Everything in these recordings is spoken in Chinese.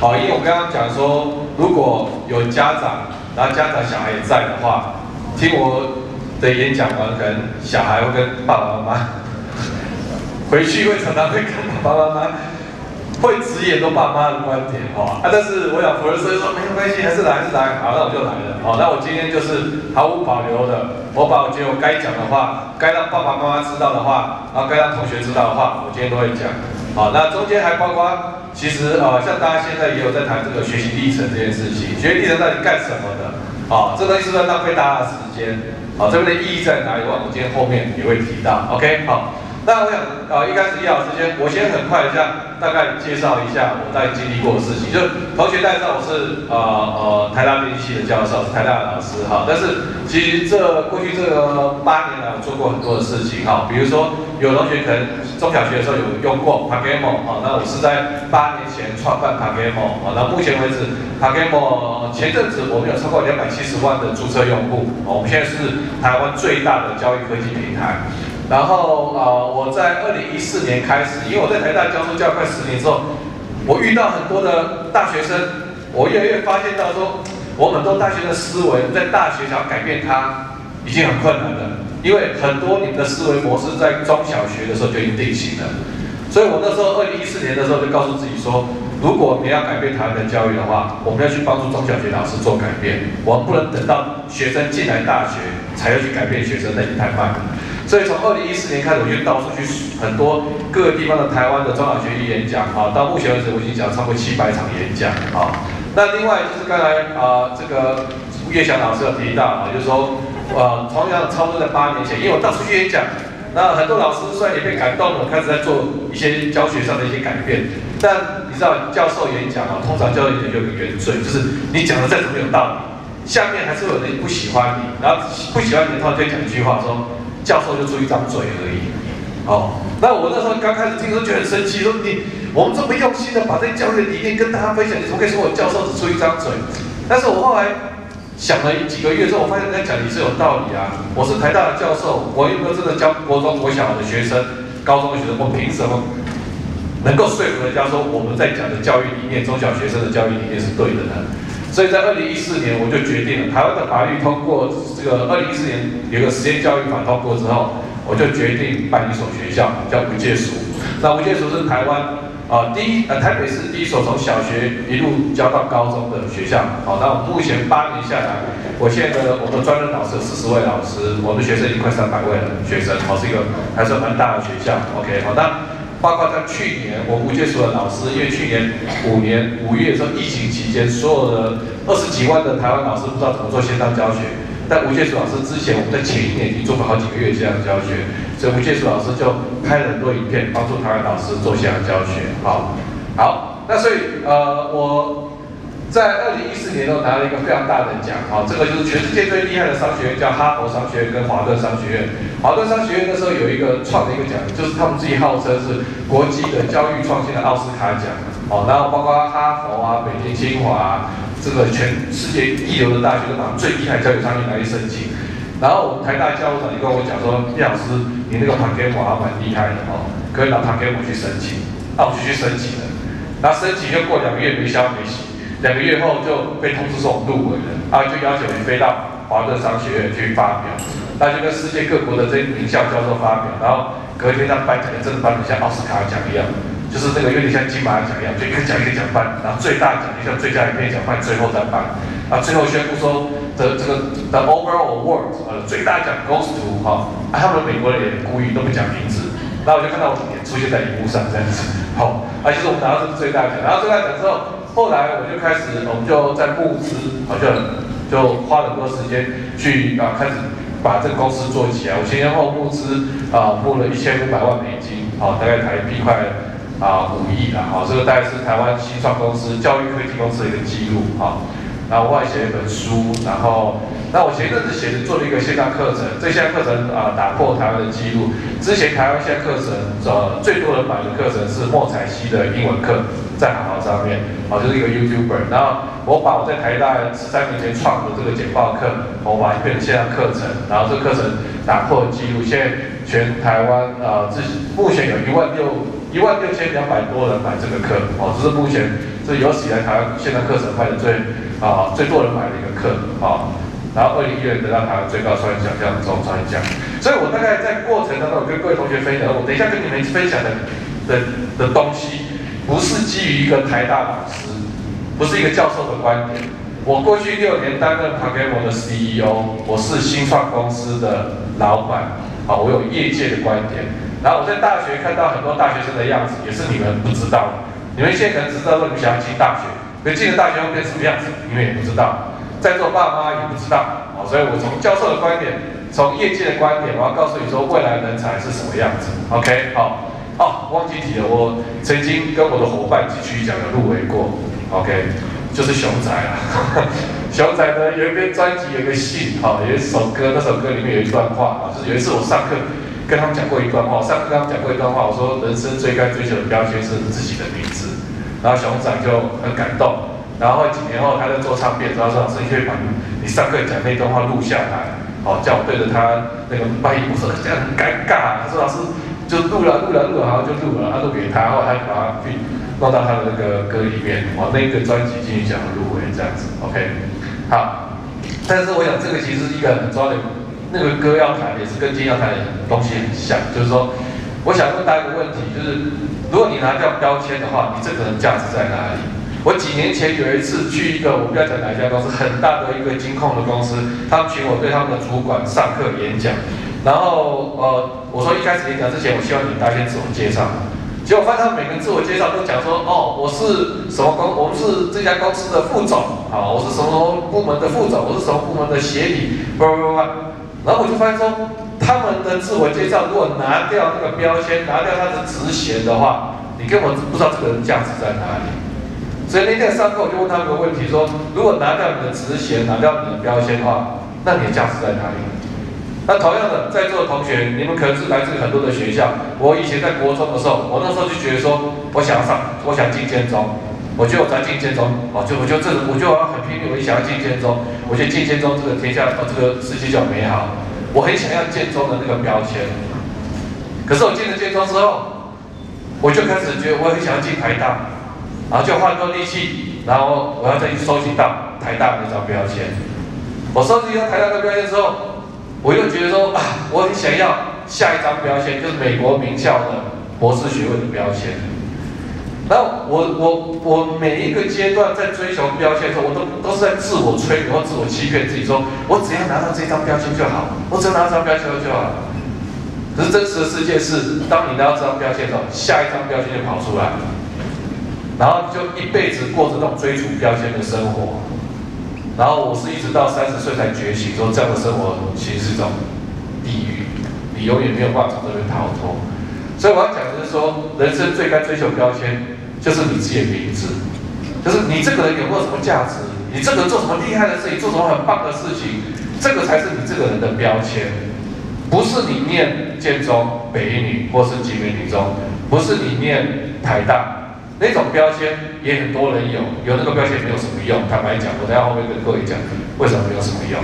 好，因为我刚刚讲说，如果有家长，然后家长小孩也在的话，听我的演讲完，可能小孩会跟爸爸妈妈 回去会常常会跟爸爸妈妈 会直言都爸妈的观点哦，啊，但是我想福尔斯说没有关系，还是来还是来，好，那我就来了，好，那我今天就是毫无保留的，我把我觉得我该讲的话，该让爸爸妈妈知道的话，然后该让同学知道的话，我今天都会讲，好，那中间还包括，其实呃，像大家现在也有在谈这个学习历程这件事情，学习历程到底干什么的？好，这东西是不是浪费大家的时间？好，这边的意义在哪里？我今天后面也会提到，OK，好。那我想，呃，一开始叶老师先，我先很快一下，大概介绍一下我在经历过的事情。就同学大家知道我是呃呃台大电机系的教授，是台大的老师哈。但是其实这过去这八年来，我做过很多的事情哈。比如说有同学可能中小学的时候有用过 Pagamo 啊，那我是在八年前创办 Pagamo 啊。那目前为止，Pagamo 前阵子我们有超过两百七十万的注册用户，我们现在是台湾最大的教育科技平台。然后啊，我在二零一四年开始，因为我在台大教书教快十年之后，我遇到很多的大学生，我越来越发现到说，我很多大学的思维在大学想要改变它，已经很困难了，因为很多你们的思维模式在中小学的时候就已经定型了。所以我那时候二零一四年的时候就告诉自己说，如果你要改变台湾的教育的话，我们要去帮助中小学老师做改变，我们不能等到学生进来大学才要去改变学生，那已经太慢了。所以从二零一四年开始，我就到处去很多各个地方的台湾的中小学去演讲啊。到目前为止，我已经讲超过七百场演讲啊。那另外就是刚才啊，这个岳翔老师有提到啊，就是说呃，同样操作在八年前，因为我到处去演讲，那很多老师虽然也被感动了，开始在做一些教学上的一些改变。但你知道，教授演讲啊，通常教授演讲有个原罪，就是你讲的再怎么有道理，下面还是有人不喜欢你，然后不喜欢你，的话就讲一句话说。教授就出一张嘴而已，哦，那我那时候刚开始听说就很生气，说你我们这么用心的把这教育理念跟大家分享，你怎么可以说我教授只出一张嘴？但是我后来想了几个月之后，我发现在讲你是有道理啊。我是台大的教授，我有没有真的教国中、国小的学生、高中的学生？我凭什么能够说服人家说我们在讲的教育理念，中小学生的教育理念是对的呢？所以在二零一四年，我就决定了，台湾的法律通过这个二零一四年有个实验教育法通过之后，我就决定办一所学校，叫无界塾。那无界塾是台湾啊第一呃台北市第一所从小学一路教到高中的学校。好，那目前八年下来，我现在的我们专任老师四十位老师，我们学生已经快三百位了学生，好是一个还是蛮大的学校。OK，好那。包括在去年，我无界所的老师，因为去年五年五月的时候，疫情期间，所有的二十几万的台湾老师不知道怎么做线上教学。但无界所老师之前，我们在前一年已经做过好几个月线上教学，所以无界所老师就拍了很多影片，帮助台湾老师做线上教学。好，好，那所以呃我。在二零一四年都拿了一个非常大的奖，好，这个就是全世界最厉害的商学院，叫哈佛商学院跟华顿商学院。华顿商学院那时候有一个创的一个奖，就是他们自己号称是国际的教育创新的奥斯卡奖，哦，然后包括哈佛啊、北京清华啊，这个全世界一流的大学都拿最厉害教育商学院来申请。然后我们台大教务长就跟我讲说，叶老师，你那个盘给我还蛮厉害的哦，可以拿盘给我去申请，那我就去申请了。然后申请又过两个月没消没息。两个月后就被通知说我们入围了，啊，就邀请我们飞到华顿商学院去发表，那就跟世界各国的这些名校教授发表，然后隔天他颁奖，真的颁的像奥斯卡奖一样，就是这个有点像金马奖一样，就一个奖一个奖颁，然后最大奖就像最佳影片奖颁最后再颁，啊，最后宣布说的这个 the overall award，呃，最大奖 goes to 哈，他们美国人也故意都不讲名字，然后我就看到我的脸出现在荧幕上这样子，好，啊，其实我们拿到这个最大奖，然后最大奖之后。后来我就开始，我们就在募资，好像就花很多时间去啊，开始把这个公司做起来。我前前后后募资啊，募了一千五百万美金，好，大概台币快啊五亿了，好，这个大概是台湾新创公司、教育科技公司的一个记录，好。然后我还写一本书，然后那我前一阵子写的做了一个线上课程，这线上课程啊打破台湾的记录。之前台湾线上课程呃最多人买的课程是莫彩希的英文课。在好好上面，哦，就是一个 YouTuber。然后我把我在台大十三年前创的这个简报课，我把它变成线上课程。然后这个课程打破记录，现在全台湾呃，自目前有一万六一万六千两百多人买这个课，哦，这是目前是有史以来台湾线上课程卖的最啊最多人买的一个课，啊，然后二零一二得到台湾最高双语奖项中专奖，所以我大概在过程当中我跟各位同学分享，我等一下跟你们分享的的的东西，不是基于一个台大老师，不是一个教授的观点。我过去六年担任 p a g a m o 的 CEO，我是新创公司的老板，啊，我有业界的观点。然后我在大学看到很多大学生的样子，也是你们不知道。你们现在可能知道说你们想要进大学，可进了大学会变什么样子，你们也不知道。在座爸妈也不知道，啊，所以我从教授的观点，从业界的观点，我要告诉你说未来人才是什么样子。OK，好，哦，忘记提了，我曾经跟我的伙伴继续讲有入围过。OK。就是熊仔啊，熊仔呢有一篇专辑，有一个信，哈，有一首歌，那首歌里面有一段话啊，就是有一次我上课跟他们讲过一段话，我上课跟他们讲过一段话，我说人生最该追求的标签是自己的名字，然后熊仔就很感动，然后几年后他在做唱片，然后说老师你可以把你上课讲那段话录下来，好叫我对着他那个麦克风，这样很尴尬，他说老师就录了录了录了，然后就录了，他录给他，然后他就把它弄到他的那个歌里面，哦，那个专辑进去讲入围这样子，OK，好。但是我想这个其实是一个很重要的，那个歌要谈也是跟今天要谈的东西很像，就是说，我想问大家一个问题，就是如果你拿掉标签的话，你这个人价值在哪里？我几年前有一次去一个我不要讲哪家公司，很大的一个金控的公司，他们请我对他们的主管上课演讲，然后呃，我说一开始演讲之前，我希望你大家自我介绍。结果发现他每个人自我介绍都讲说，哦，我是什么公，我们是这家公司的副总，啊，我是什么什么部门的副总，我是什么部门的协理，不不不，然后我就发现说，他们的自我介绍如果拿掉那个标签，拿掉他的职衔的话，你根本不知道这个人价值在哪里。所以那天上课我就问他们一个问题，说，如果拿掉你的职衔，拿掉你的标签的话，那你的价值在哪里？那同样的，在座的同学，你们可能是来自很多的学校。我以前在国中的时候，我那时候就觉得说，我想要上，我想进建中，我就在进建中，哦，就我就这，我就很拼命，我就想要进建中。我觉得进建中这个天下，哦，这个世界就美好。我很想要建中的那个标签。可是我进了建中之后，我就开始觉得我很想要进台大，然后就换多力气，然后我要再去收集到台大那张标签。我收集到台大的标签之后。我又觉得说啊，我很想要下一张标签，就是美国名校的博士学位的标签。然后我我我每一个阶段在追求标签的时候，我都都是在自我催眠或自我欺骗自己，说我只要拿到这张标签就好，我只要拿到这张标签就好。可是真实的世界是，当你拿到这张标签的时候，下一张标签就跑出来，然后就一辈子过着那种追逐标签的生活。然后我是一直到三十岁才觉醒，说这样的生活其实是一种地狱，你永远没有办法从这边逃脱。所以我要讲的是说，人生最该追求标签，就是你自己的名字，就是你这个人有没有什么价值，你这个做什么厉害的事情，做什么很棒的事情，这个才是你这个人的标签，不是你念建中、北女或是集美女中，不是你念台大。那种标签也很多人有，有那个标签没有什么用。坦白讲，我等下后面跟各位讲为什么没有什么用。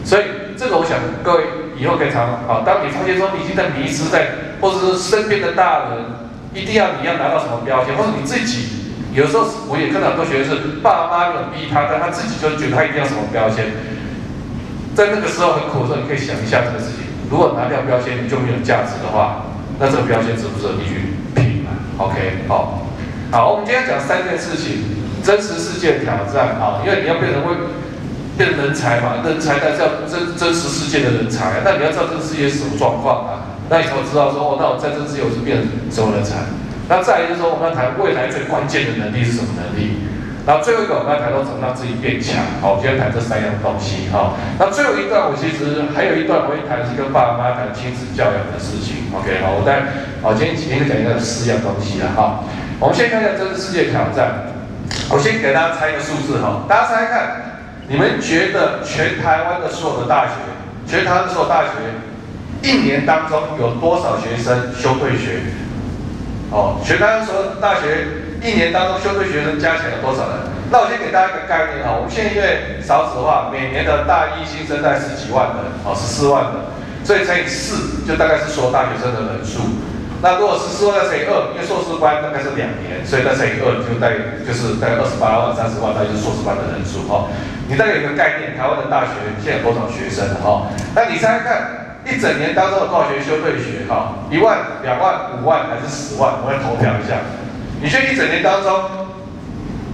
所以这个我想各位以后可以常好。当你发现说你已经在迷失在，或者是身边的大人一定要你要拿到什么标签，或者你自己有时候我也看到很多学生是爸妈有逼他，但他自己就觉得他一定要什么标签。在那个时候很苦的时候，你可以想一下这个事情：如果拿掉标签就没有价值的话，那这个标签值不值得你去拼啊？OK，好。好，我们今天讲三件事情，真实世界挑战啊，因为你要变成会变人才嘛，人才但是真真实世界的人才，那你要知道这个世界是什么状况啊，那你才会知道说哦，那我在这世界我是变什么人才。那再一个就是说，我们要谈未来最关键的能力是什么能力，然后最后一个我们要谈到怎么让自己变强。好，我今天谈这三样东西哈。那最后一段我其实还有一段我会谈是跟爸爸妈妈谈亲子教养的事情。OK，好，我再好今天今天讲一个四样东西了哈。我们先看一下真实世界挑战。我先给大家猜一个数字哈，大家猜猜看，你们觉得全台湾的所有的大学，全台湾所有大学一年当中有多少学生修退学？哦，全台湾所有大学一年当中修退学生加起来有多少人？那我先给大家一个概念哈，我们现在因为少子化，每年的大一新生在十几万人，哦，十四万人，所以乘以四，就大概是所有大学生的人数。那如果十四万再乘以二，因为硕士班大概是两年，所以再乘以二就大概就是大概二十八万、三十万，大概是硕士班的人数哈。你大概有一个概念，台湾的大学现在有多少学生哈？那你猜猜看，一整年当中有多少学修退学哈？一万、两万、五万还是十万？我们投票一下。你觉得一整年当中，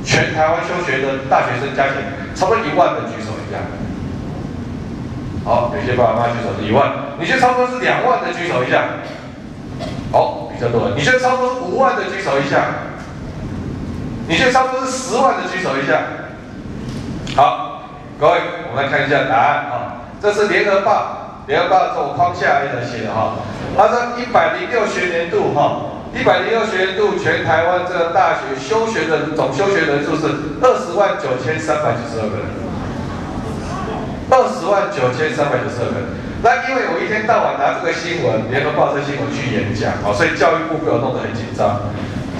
全台湾休学的大学生加起来超过一万的举手一下。好，有些爸爸妈妈举手是一万，你觉得超过是两万的举手一下。好，比较多。你觉得超过是五万的举手一下。你觉得超过是十万的举手一下。好，各位，我们来看一下答案啊。这是联合报，联合报这种框架来写的哈。他说一百零六学年度哈，一百零六学年度全台湾这个大学休学的总休学人数是二十万九千三百九十二个人。二十万九千三百九十二个人。那因为我一天到晚拿这个新闻，联合报这新闻去演讲啊，所以教育部被我弄得很紧张。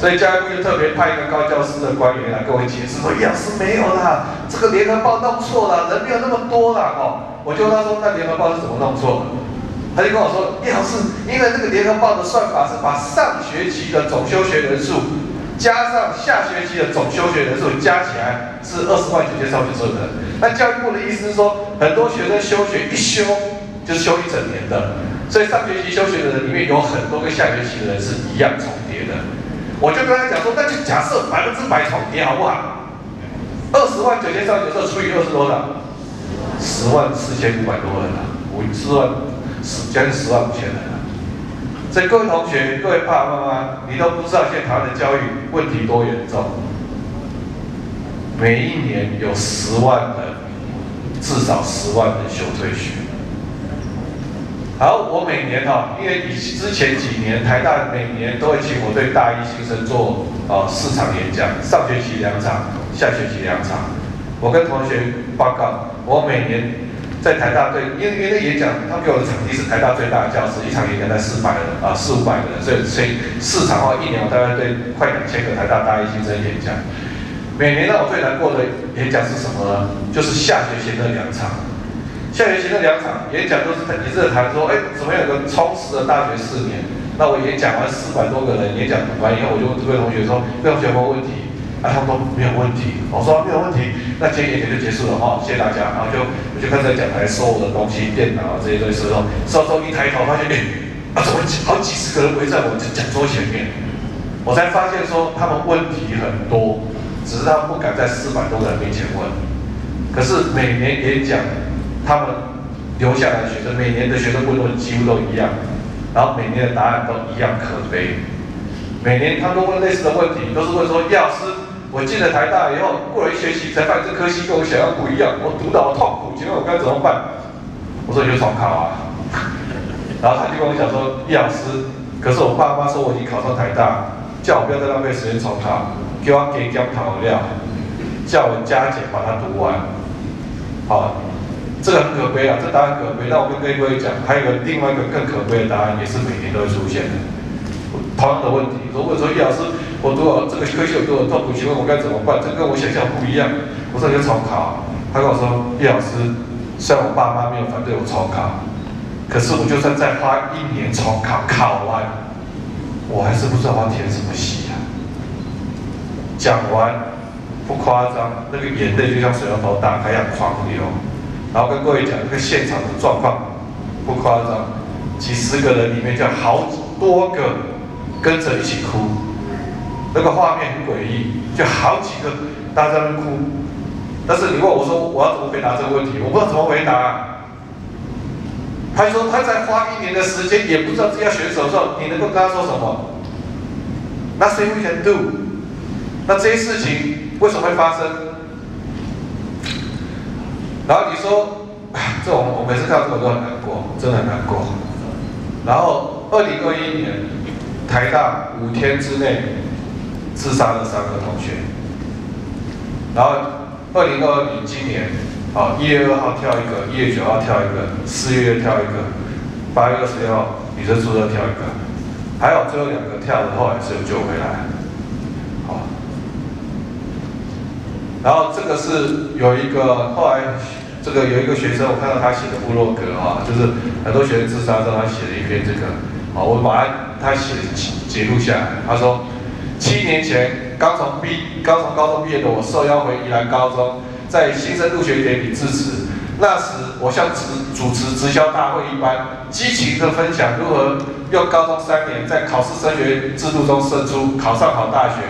所以教育部就特别派一个高教师的官员来跟我解释说：“老师没有啦，这个联合报弄错了，人没有那么多啦。”哦，我就问他说：“那联合报是怎么弄错的？”他就跟我说：“老师，因为这个联合报的算法是把上学期的总休学人数加上下学期的总休学人数加起来是二十万九千三百九十人。那教育部的意思是说，很多学生休学一休就是休一整年的，所以上学期休学的人里面有很多跟下学期的人是一样重叠的。”我就跟他讲说，那就假设百分之百重叠好不好？二十万九千三百九十除以二是多少？十万四千五百多人啊，五十万十将近十万五千人啊。所以各位同学、各位爸爸妈妈，你都不知道现在台湾的教育问题多严重。每一年有十万人，至少十万人休退学。好，我每年哈，因为以之前几年台大每年都会请我对大一新生做啊四场演讲，上学期两场，下学期两场。我跟同学报告，我每年在台大对，因为因为演讲，他给我的场地是台大最大的教室，一场演讲在四百人啊四五百人，所以所以四场话一年我大概对快两千个台大大一新生演讲。每年让我最难过的演讲是什么呢？就是下学期那两场。下学期那两场演讲都是一直在谈说，哎，怎么有个充实的大学四年？那我演讲完四百多个人，演讲完以后，我就问各位同学说，各位同学有没有问题？啊，他们说没有问题。我说没有问题，那今天演讲就结束了哈，谢谢大家。然后就我就开始在讲台收我的东西，电脑啊这些东西时候，稍稍一抬头发现，哎，啊怎么好几十个人围在我讲桌前面？我才发现说他们问题很多，只是他们不敢在四百多个人面前问。可是每年演讲。他们留下来的学生，每年的学生问问几乎都一样，然后每年的答案都一样可悲。每年他们都问类似的问题，都是问说：叶老师，我进了台大以后，过了一学期才发现这科系跟我想要不一样，我读到痛苦，请问我该怎么办？我说你就重考啊。然后他就跟我讲说：叶老师，可是我爸妈说我已经考上台大，叫我不要再浪费时间重考，给我给姜考料，叫我加减把它读完。好。这个很可悲啊，这答案可悲。那我跟各位讲，还有个另外一个更可悲的答案，也是每年都会出现的。同样的问题，如果说叶老师，我读了这个科学有多痛苦，请问我该怎么办？这跟我想象不一样。我说你就重考。他跟我说，叶老师，虽然我爸妈没有反对我重考，可是我就算再花一年重考，考完，我还是不知道我要填什么系啊。讲完不夸张，那个眼泪就像水龙头打开一样狂流。然后跟各位讲，这个现场的状况不夸张，几十个人里面就好多个跟着一起哭，那个画面很诡异，就好几个大家在哭。但是你问我说我要怎么回答这个问题，我不知道怎么回答。他说他在花一年的时间，也不知道自己要选什么时候，你能够跟他说什么？Nothing we can do。那这些事情为什么会发生？然后你说，这种我每次看到这个都很难过，真的很难过。然后二零二一年，台大五天之内自杀了三个同学。然后二零二二年今年，啊一月二号跳一个，一月九号跳一个，四月跳一个，八月二十六号女生宿舍跳一个，还有最后两个跳的后来是有救回来。好，然后这个是有一个后来。这个有一个学生，我看到他写的部落格啊，就是很多学生自杀之后，他写了一篇这个，好，我把他他写记录下来，他说，七年前刚从毕刚从高中毕业的我，受邀回宜兰高中，在新生入学典礼致辞。那时我像主主持直销大会一般，激情的分享如何用高中三年在考试升学制度中胜出，考上好大学。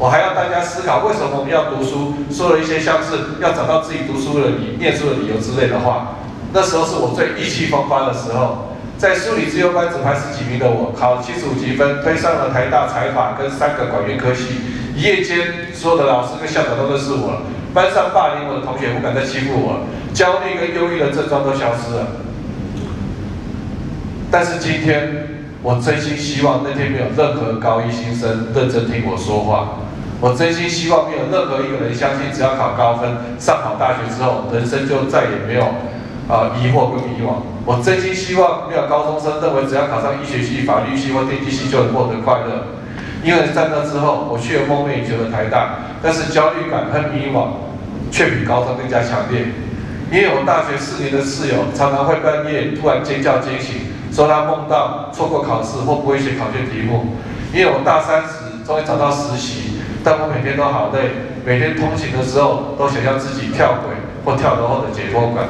我还要大家思考为什么我们要读书，说了一些像是要找到自己读书的理、念书的理由之类的话。那时候是我最意气风发的时候，在数理自由班只排十几名的我，考了七十五积分，推上了台大财法跟三个管院科系。一夜间，所有的老师跟校长都认识我了，班上霸凌我的同学不敢再欺负我，焦虑跟忧郁的症状都消失了。但是今天，我真心希望那天没有任何高一新生认真听我说话。我真心希望没有任何一个人相信，只要考高分、上好大学之后，人生就再也没有啊疑惑跟迷惘。我真心希望没有高中生认为只要考上医学系、法律系或电机系就能获得快乐。因为在那之后，我去了梦寐以求的台大，但是焦虑感和迷惘却比高中更加强烈。因为我大学四年的室友常常会半夜突然尖叫惊醒，说他梦到错过考试或不会写考卷题目。因为我大三时终于找到实习。但我每天都好累，每天通勤的时候都想要自己跳轨或跳楼后的解脱感。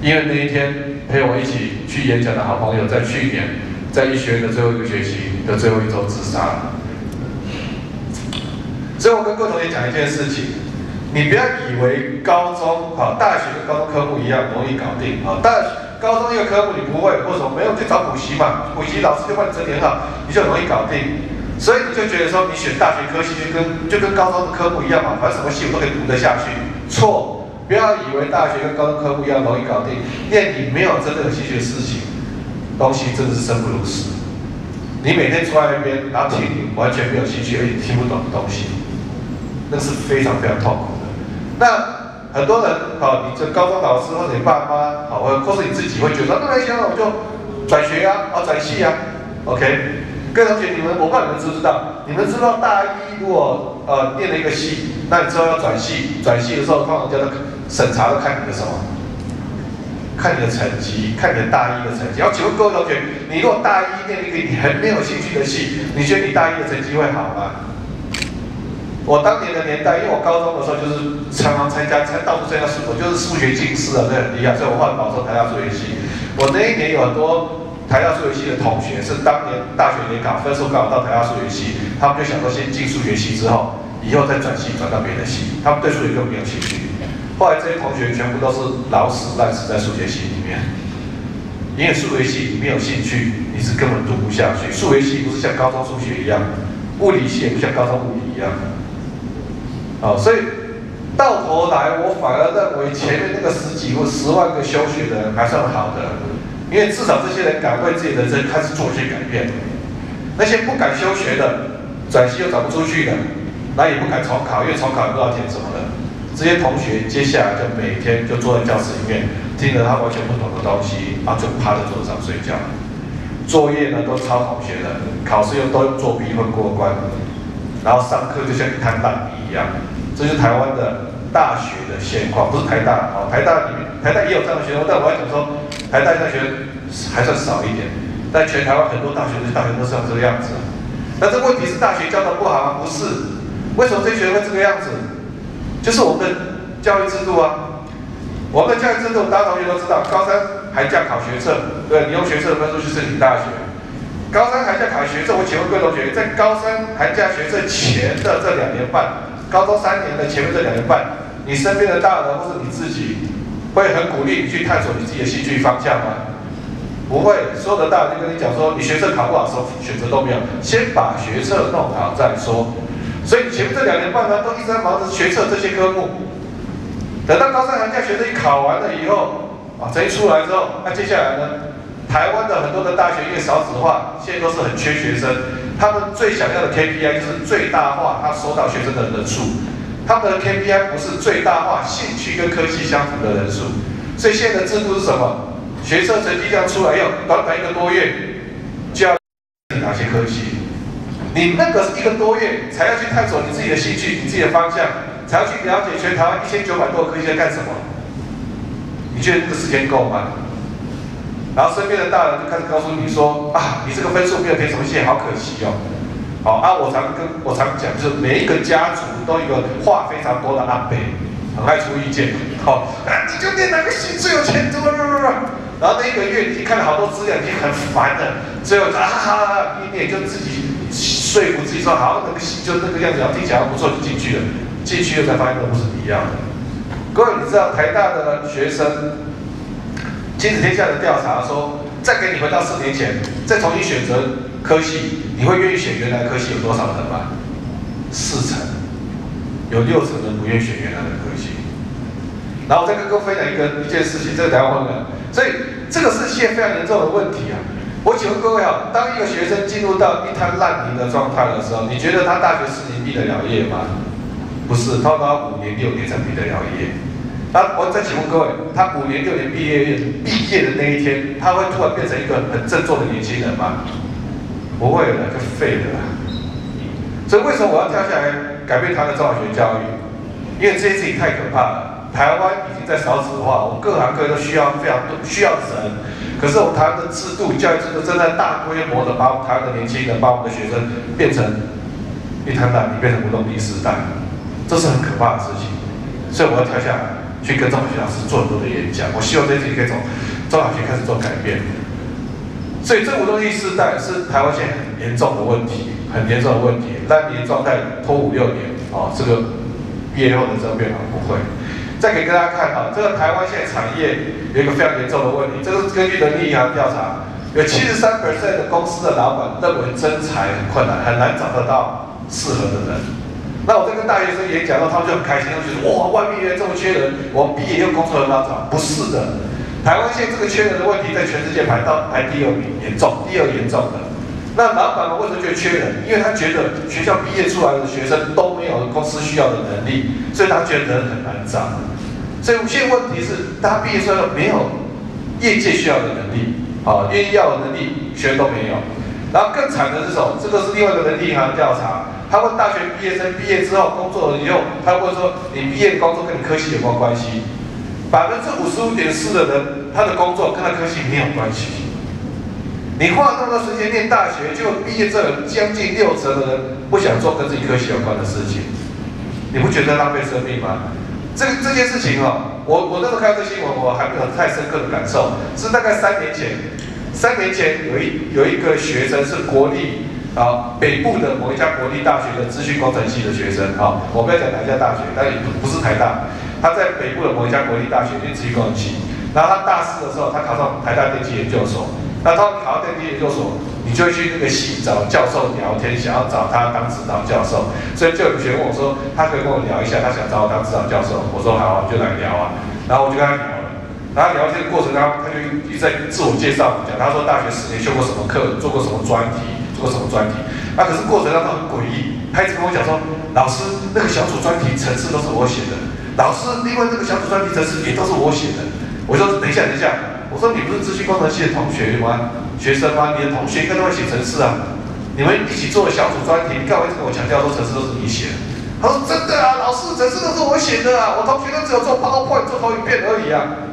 因为那一天陪我一起去演讲的好朋友，在去年在医学院的最后一个学期的最后一周自杀了。所以我跟各位同学讲一件事情：你不要以为高中啊、大学跟高中科目一样容易搞定啊。大高中一个科目你不会，或者没有去找补习嘛，补习老师就帮你整理好，你就容易搞定。所以你就觉得说，你选大学科系就跟就跟高中的科目一样嘛，反正什么系我都可以读得下去。错，不要以为大学跟高中科目一样容易搞定，因为你没有真正有兴趣的事情，东西真的是生不如死。你每天坐在那边，然后听你完全没有兴趣而且听不懂的东西，那是非常非常痛苦的。那很多人，好，你这高中老师或者你爸妈，好，或或是你自己会觉得，那没想到我就转学呀，啊转系呀，OK。各位同学，你们我不知道你们知不知道？你们知道大一如果呃念了一个系，那你之后要转系，转系的时候通常叫做审查，都看你的什么？看你的成绩，看你的大一的成绩。然后请问各位同学，你如果大一念一个你很没有兴趣的系，你觉得你大一的成绩会好吗？我当年的年代，因为我高中的时候就是常常参加，参到处参加数，我就是数学进士啊，这很厉害，所以我后来保送台大数学系。我那一年有很多。台大数学系的同学是当年大学联考分数刚好到台大数学系，他们就想说先进数学系之后，以后再转系转到别的系。他们对数学根本没有兴趣。后来这些同学全部都是老死烂死在数学系里面，因为数学系没有兴趣，你是根本读不下去。数学系不是像高中数学一样，物理系也不像高中物理一样。好，所以到头来我反而认为前面那个十几或十万个休学的人还算好的。因为至少这些人敢为自己的人生开始做一些改变，那些不敢休学的，转系又转不出去的，那也不敢重考，因为重考不知道填什么的，这些同学接下来就每天就坐在教室里面，听着他完全不懂的东西，然后就趴在桌子上睡觉，作业呢都抄同学的，考试又都作弊会过关，然后上课就像一滩烂泥一样，这是台湾的大学的现况，不是台大啊，台大里面台大也有这样的学生，但我要讲说。台大大学还算少一点，但全台湾很多大学的大学都是像这个样子。那这问题是大学教的不好吗？不是。为什么这些学生会这个样子？就是我们的教育制度啊。我们的教育制度，大家同学都知道，高三寒假考学测，对，你用学测的分数去申请大学。高三寒假考学测，我请问各位同学，在高三寒假学测前的这两年半，高中三年的前面这两年半，你身边的大人或是你自己？会很鼓励你去探索你自己的兴趣方向吗？不会，所有的大人就跟你讲说，你学测考不好，什么选择都没有，先把学测弄好再说。所以前面这两年半呢，都一直在忙着学测这些科目。等到高三寒假学测一考完了以后，啊，这一出来之后，那接下来呢，台湾的很多的大学因为少子化，现在都是很缺学生，他们最想要的 KPI 就是最大化他收到学生的人数。他们的 KPI 不是最大化兴趣跟科技相符的人数，所以现在的制度是什么？学测成绩这样出来，要短短一个多月就要哪些科技？你那个一个多月才要去探索你自己的兴趣、你自己的方向，才要去了解全台湾一千九百多个科技在干什么？你觉得这个时间够吗？然后身边的大人就开始告诉你说啊，你这个分数没有填什么线，好可惜哦。好啊，我常跟我常讲，就是每一个家族都有一个话非常多的阿伯，很爱出意见。好，啊，你就念哪个系最有前途？然后那一个月你看了好多资料，你很烦的。最后啊哈哈，一念就自己说服自己说，好，那个系就那个样子，然后听起来不错，就进去了。进去了才发现都不是一样的。各位，你知道台大的学生？亲子天下的调查说，再给你回到四年前，再重新选择科系，你会愿意选原来科系有多少人吗？四成，有六成人不愿意选原来的科系。然后我再跟各位分享一个一件事情，这个台湾的，所以这个是现在非常严重的问题啊！我请问各位啊，当一个学生进入到一滩烂泥的状态的时候，你觉得他大学四年毕得了业吗？不是，他要五年六年才毕得了业。那我再请问各位，他五年六年毕业毕业的那一天，他会突然变成一个很振作的年轻人吗？不会的，就废了。所以为什么我要跳下来改变他的中小学教育？因为这些事情太可怕了。台湾已经在少子化，我们各行各业都需要非常多需要人，可是我们台湾的制度教育制度正在大规模的把我们台湾的年轻人、把我们的学生变成一滩烂泥，变成无动力时代，这是很可怕的事情。所以我要跳下来。去跟中小学老师做很多的演讲，我希望这些事情可以从中小学开始做改变。所以这五东西是在是台湾现在很严重的问题，很严重的问题。烂泥状态拖五六年，哦，这个毕业后的这个变好不会。再给大家看哈，这个台湾现在产业有一个非常严重的问题，这个是根据人力银行调查，有七十三 percent 的公司的老板认为增才很困难，很难找得到适合的人。那我在跟大学生演讲的时候，他们就很开心，他们觉得哇，外面原来这么缺人，我毕业又工作很好找。不是的，台湾现在这个缺人的问题在全世界排到排第二名，严重，第二严重的。那老板们为什么觉得缺人？因为他觉得学校毕业出来的学生都没有公司需要的能力，所以他觉得人很难找。所以现在问题是，他毕业出来没有业界需要的能力，啊，愿意要的能力全都没有。然后更惨的是什么？这个是另外一个人力银行调查。他问大学毕业生毕业之后工作了以后，他问说：“你毕业工作跟你科系有没有关系？”百分之五十五点四的人，他的工作跟他科系没有关系。你花那么多时间念大学，就毕业之后将近六成的人不想做跟自己科系有关的事情，你不觉得浪费生命吗？这这件事情哦，我我那时候看到这新闻，我还没有太深刻的感受，是大概三年前，三年前有一有一个学生是国立。啊，北部的某一家国立大学的资讯工程系的学生，啊，我不要讲哪一家大学，但也不不是台大，他在北部的某一家国立大学念资讯工程系，然后他大四的时候，他考上台大电机研究所，那他考到电机研究所，你就去那个系找教授聊天，想要找他当指导教授，所以就有学问我说，他可以跟我聊一下，他想找我当指导教授，我说好，就来聊啊，然后我就跟他聊了，然后聊天的过程当中，他就一直在自我介绍，讲他说大学四年修过什么课，做过什么专题。做过什么专题？啊，可是过程当中很诡异。他一直跟我讲说，老师那个小组专题程式都是我写的。老师，另外这个小组专题程式也都是我写的。我说等一下，等一下。我说你不是资讯工程系的同学吗？学生吗？你的同学应该都会写程式啊。你们一起做的小组专题，你干嘛一直跟我强调说程式都是你写的？他说真的啊，老师，程式都是我写的啊。我同学都只有做 PowerPoint 做投影片而已啊。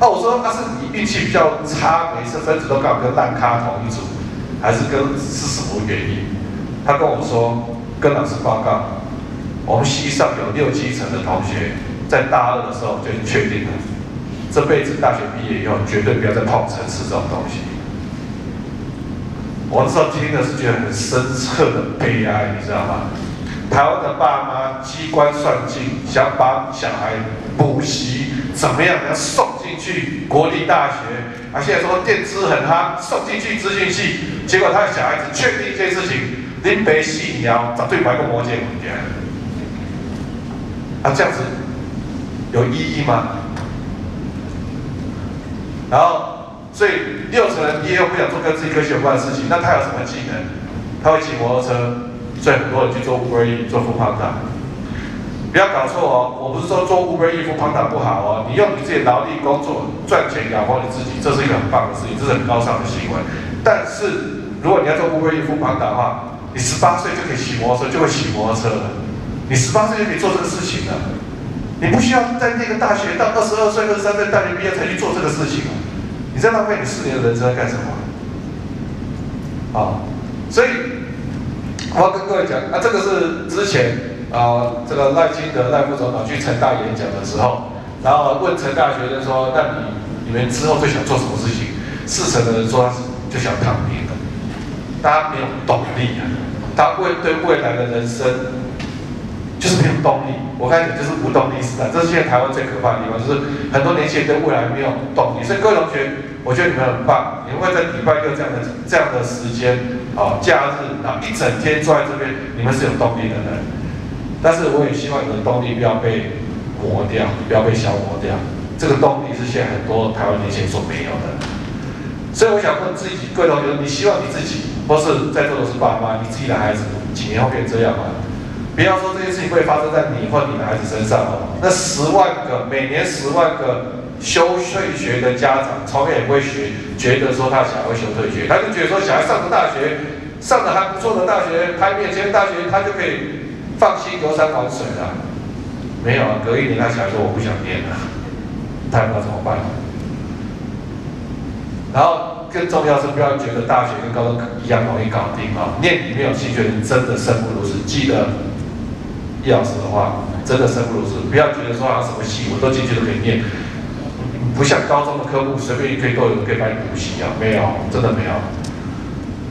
那我说那是你运气比较差，每次分组都刚好跟烂咖同一组。还是跟是什么原因？他跟我说，跟老师报告，我们系上有六七成的同学在大二的时候就确定了，这辈子大学毕业以后绝对不要再碰城市这种东西。我那时候听的是觉得很深刻的悲哀，你知道吗？台湾的爸妈机关算尽，想把小孩补习怎么样，要送进去国立大学。啊，现在说电资很夯，送进去资讯系，结果他的小孩子确定一件事情：林北细鸟找对白个魔戒物件。啊，这样子有意义吗？然后，所以六成人毕业又不想做跟自己科学有关的事情，那他有什么技能？他会骑摩托车，所以很多人去做 Uber 做副胖达。不要搞错哦，我不是说做 Uber 衣服旁打不好哦，你用你自己劳力工作赚钱养活你自己，这是一个很棒的事情，这是很高尚的行为。但是如果你要做 Uber 衣服旁打的话，你十八岁就可以骑摩托车，就会骑摩托车了。你十八岁就可以做这个事情了，你不需要在那个大学到二十二岁、二十三岁大学毕业才去做这个事情。你在浪费你四年的人生干什么？啊，所以我要跟各位讲，啊，这个是之前啊，这个赖清德赖副总统去成大演讲的时候，然后问成大学生说，那你你们之后最想做什么事情？四成的人说就想躺平了，大家没有动力啊，他未对未来的人生就是没有动力。我刚才讲就是无动力时代，这是现在台湾最可怕的地方，就是很多年轻人对未来没有动力。所以各位同学。我觉得你们很棒，你们会在礼拜六这样的这样的时间，哦，假日啊，一整天坐在这边，你们是？有动力的人。但是我也希望你的动力不要被磨掉，不要被消磨掉。这个动力是现在很多台湾年轻人所没有的。所以我想问自己，各位同学，你希望你自己，或是在座的是爸妈，你自己的孩子几年后变这样吗？不要说这件事情会发生在你或你的孩子身上哦。那十万个，每年十万个。修退学的家长从来也不会学，觉得说他小孩会修退学，他就觉得说小孩上了大学，上的还不错的大学，台面前大学，他就可以放心游山玩水了。没有啊，隔一年他小孩说我不想念了，他不知道怎么办。然后更重要是不要觉得大学跟高中一样容易搞定啊，念你没有兴趣，真的生不如死。记得叶老师的话，真的生不如死，不要觉得说啊什么戏我都进去都可以念。不像高中的科目，随便一推都有人可以帮你补习啊，没有，真的没有。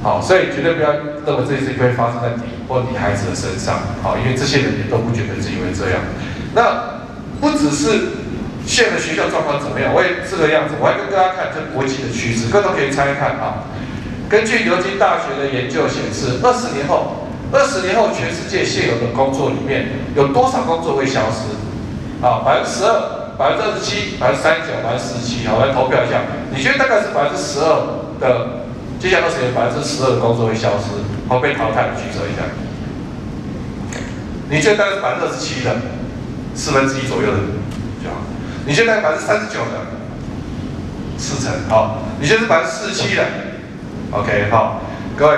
好，所以绝对不要认为这件事情会发生在你或你孩子的身上，好，因为这些人也都不觉得自己会这样。那不只是现在学校状况怎么样，我也这个样子，我还跟大家看这国际的趋势，各位都可以猜一看啊。根据牛津大学的研究显示，二十年后，二十年后全世界现有的工作里面有多少工作会消失？啊，百分之十二。百分之二十七、百分之三十九、百分之四十七，好，来投票一下。你觉得大概是百分之十二的，接下来二十年百分之十二的工作会消失，好被淘汰？举手一下。你觉得大概是百分之二十七的，四分之一左右的就好。你觉得大概百分之三十九的，四成，好。你觉得是百分之四十七的，OK，好，各位。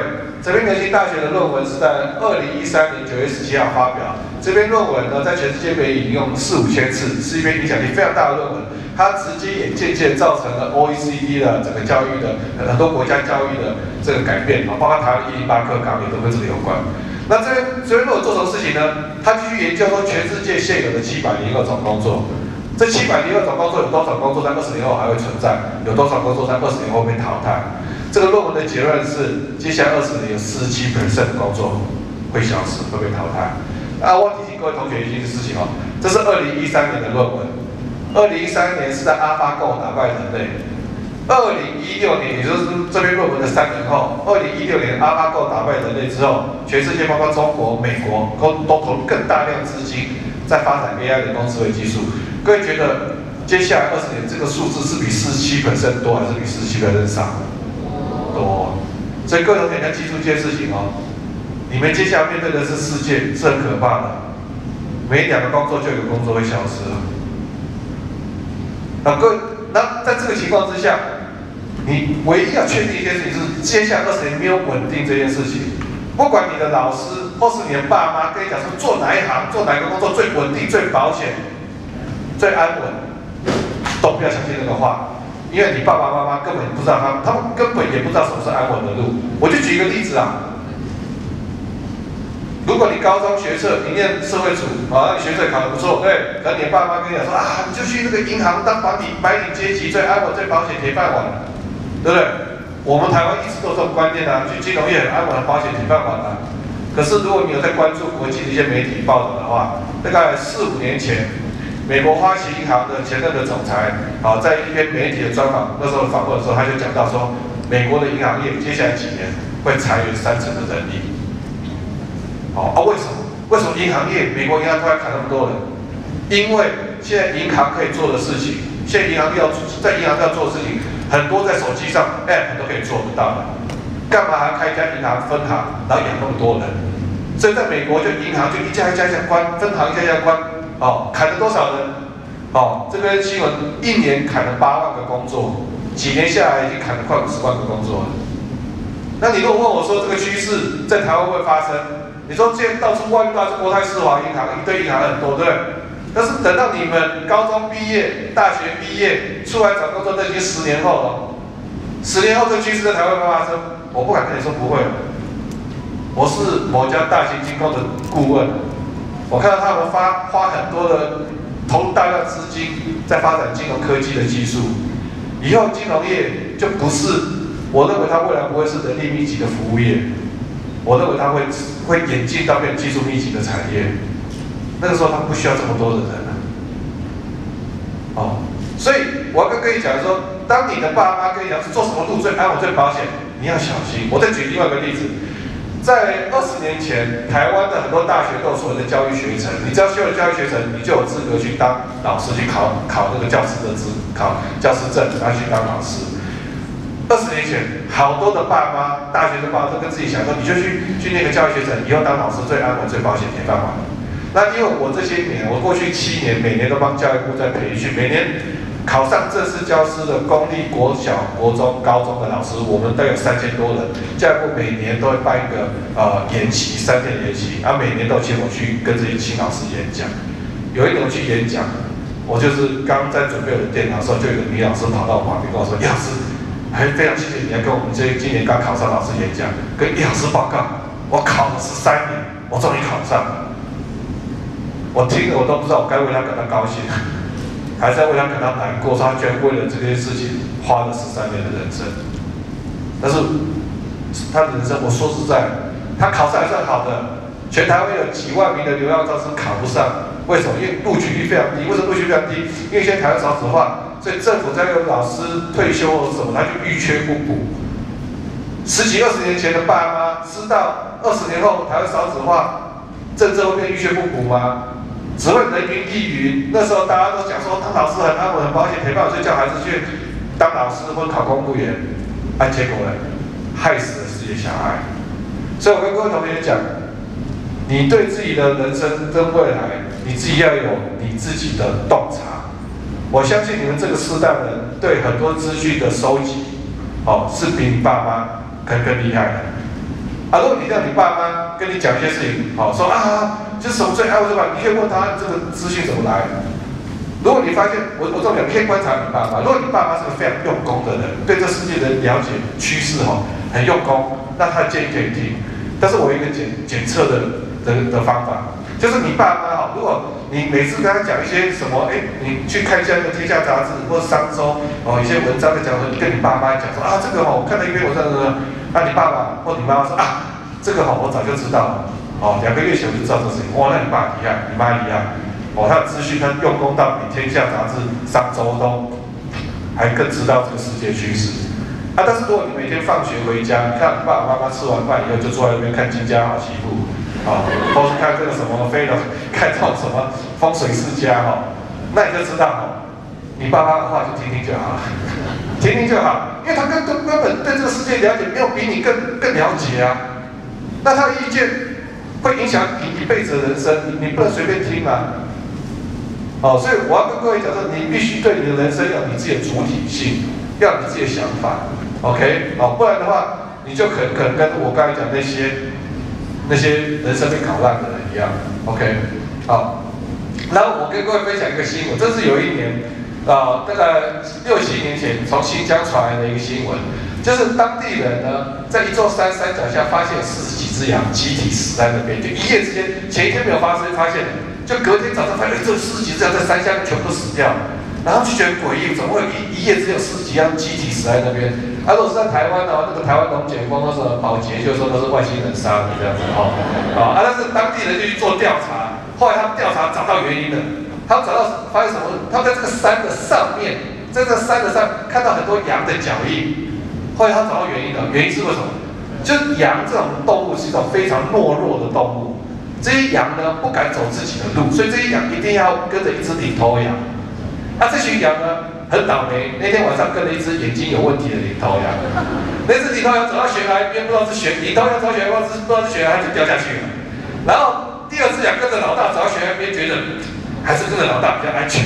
这边牛津大学的论文是在二零一三年九月十七号发表。这篇论文呢，在全世界被引用四五千次，是一篇影响力非常大的论文。它直接也间接造成了 OECD 的整个教育的很多国家教育的这个改变啊，包括台湾一零八课纲也都跟这个有关。那这边这边论文做什么事情呢？他继续研究说，全世界现有的七百零二种工作，这七百零二种工作有多少工作在二十年后还会存在？有多少工作在二十年后被淘汰？这个论文的结论是，接下来二十年有四十七本身的工作会消失，会被淘汰。啊，我提醒各位同学一件事情哦，这是二零一三年的论文，二零一三年是在 AlphaGo 打败人类，二零一六年，也就是这篇论文的三年后，二零一六年 AlphaGo 打败人类之后，全世界包括中国、美国都都投入更大量资金在发展 AI 人工智慧技术。各位觉得接下来二十年这个数字是比四十七多，还是比四十七少？多，所以各位同学要记住这件事情哦。你们接下来面对的是世界，是很可怕的。每两个工作就有工作会消失。那各位那在这个情况之下，你唯一要确定一件事情是，接下来二十年没有稳定这件事情。不管你的老师或是你的爸妈跟你讲说做哪一行、做哪个工作最稳定、最保险、最安稳，都不要相信那个话。因为你爸爸妈妈根本不知道他，他们根本也不知道什么是安稳的路。我就举一个例子啊，如果你高中学测，你念社会组，啊，你学测考得不错，对，可你爸妈跟你讲说啊，你就去那个银行当白领，白领阶级最安稳、最保险、铁饭碗，对不对？我们台湾一直都这种观念啊，去金融业很安稳、保险、铁饭碗啊。可是如果你有在关注国际的一些媒体报道的话，大概四五年前。美国花旗银行的前任的总裁，好，在一篇媒体的专访，那时候访问的时候，他就讲到说，美国的银行业接下来几年会裁员三成的人力。好啊，为什么？为什么银行业美国银行突然砍那么多人？因为现在银行可以做的事情，现在银行要在银行要做的事情，很多在手机上 app 都可以做得到的，干嘛还要开一家银行分行，然后养那么多人？所以在美国就银行就一家一家一家关，分行一家一家关。哦，砍了多少人？哦，这边新闻一年砍了八万个工作，几年下来已经砍了快五十万个工作了。那你如果问我说这个趋势在台湾会发生？你说现在到处外遇到是国泰世华银行，一堆银行很多，对不对？但是等到你们高中毕业、大学毕业出来找工作，都已经十年后了。十年后这个趋势在台湾会发生？我不敢跟你说不会。我是某家大型金控的顾问，我看到他们发花很多的投入大量资金在发展金融科技的技术，以后金融业就不是，我认为它未来不会是人力密集的服务业，我认为它会会演进到变技术密集的产业，那个时候它不需要这么多的人了，哦，所以我要跟跟你讲说，当你的爸妈跟你讲做什么路最安稳最保险，你要小心。我再举另外一个例子。在二十年前，台湾的很多大学都有所谓的教育学程，你只要修了教育学程，你就有资格去当老师，去考考那个教师的资，考教师证，然后去当老师。二十年前，好多的爸妈，大学的爸妈都跟自己想说，你就去去那个教育学程，以后当老师最安稳、最保险，铁饭碗。那因为我这些年，我过去七年，每年都帮教育部在培训，每年。考上正式教师的公立国小、国中、高中的老师，我们都有三千多人。教育部每年都会办一个呃研习，三天研习，啊，每年都请我去跟这些新老师演讲。有一年我去演讲，我就是刚在准备我的电脑的时候，就有个女老师跑到我旁边跟我说：“叶老师，还非常谢谢你来跟我们这今年刚考上老师演讲，跟叶老师报告，我考了十三年，我终于考上了。”我听了我都不知道我该为他感到高兴。还在为他感到难过，他居然为了这件事情花了十三年的人生。但是他的人生，我说实在，他考试还算好的。全台湾有几万名的流浪教师考不上，为什么？因为录取率非常低。为什么录取率非常低？因为现在台湾少子化，所以政府在有老师退休或者什么，他就预缺不补。十几二十年前的爸妈知道二十年后台湾少子化，政策会变预缺不补吗？只会人云亦云。那时候大家都讲说当老师很安稳、很保险，陪伴我睡觉，还是去当老师或考公务员。哎，结果呢，害死了自己的小孩。所以我跟各位同学讲，你对自己的人生跟未来，你自己要有你自己的洞察。我相信你们这个世代人对很多资讯的收集，哦，是比你爸妈更更厉害的。啊，如果你让你爸妈跟你讲一些事情，好说啊。就是什么最爱我对吧？你可以问他这个资讯怎么来。如果你发现我我这么讲，可以观察你爸爸。如果你爸爸是个非常用功的人，对这世界的了解趋势哈很用功，那他的建议可以听。但是我有一个检检测的的的方法，就是你爸妈哈，如果你每次跟他讲一些什么，哎，你去看一下那个《天下杂志》或者商周哦一些文章在讲说，你跟你爸妈讲说啊这个哈，我看到一篇文章说，那你爸爸或你妈妈说啊这个哈我早就知道了。哦，两个月前我就知道这事情。哇，那你爸厉害，你妈一样。哦，他的资讯他用功到比《天下杂志》上周都还更知道这个世界趋势。啊，但是如果你每天放学回家，你看爸爸妈妈吃完饭以后就坐在那边看《金家好媳妇》，啊，或是看这个什么飞龙，看到什么风水世家哈，那你就知道哦，你爸妈的话就听听就好了，听听就好，因为他根根根本对这个世界了解没有比你更更了解啊。那他的意见。会影响你一辈子的人生，你你不能随便听啊！哦，所以我要跟各位讲说，你必须对你的人生要你自己的主体性，要你自己的想法，OK？哦，不然的话，你就可可能跟我刚才讲那些那些人生被搞烂的人一样，OK？好，然后我跟各位分享一个新闻，这是有一年啊，大概六七年前从新疆传来的一个新闻。就是当地人呢，在一座山山脚下发现四十几只羊集体死在那边，就一夜之间，前一天没有发生，发现，就隔天早上发现，这四十几只羊在山下全部死掉，然后就觉得诡异，怎么会一一夜之间有四十几羊集体死在那边？啊，如果是在台湾呢，那个台湾农检工或者保洁就说都是外星人杀的这样子哦，啊，但是当地人就去做调查，后来他们调查找到原因了，他们找到发现什么？他们在这个山的上面，在这山的上看到很多羊的脚印。后来他找到原因了，原因是为什么？就羊这种动物是一种非常懦弱的动物，这些羊呢不敢走自己的路，所以这些羊一定要跟着一只领头羊。那这群羊呢很倒霉，那天晚上跟了一只眼睛有问题的领头羊。那只领头羊走到悬崖边，不知道是悬领头羊走到悬崖，不知道是悬崖，它就掉下去了。然后第二只羊跟着老大走到悬崖边，觉得还是跟着老大比较安全，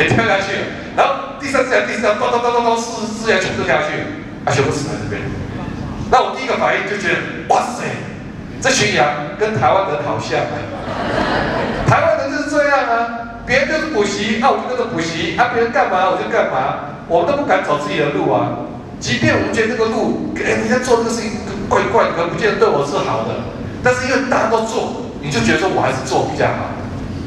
也跳下去了。然后第三只羊、第四只羊，咚咚咚咚咚，四只羊全部都跳下去了。啊，全部死在这边。那我第一个反应就觉得，哇塞，这群羊跟台湾人好像。台湾人就是这样啊，别人就是补习，啊我就跟着补习，啊别人干嘛我就干嘛，我们都不敢走自己的路啊。即便我们觉得这个路，哎，人家做这个事情怪怪的，可不见得对我是好的，但是因为大家都做，你就觉得说我还是做比较好。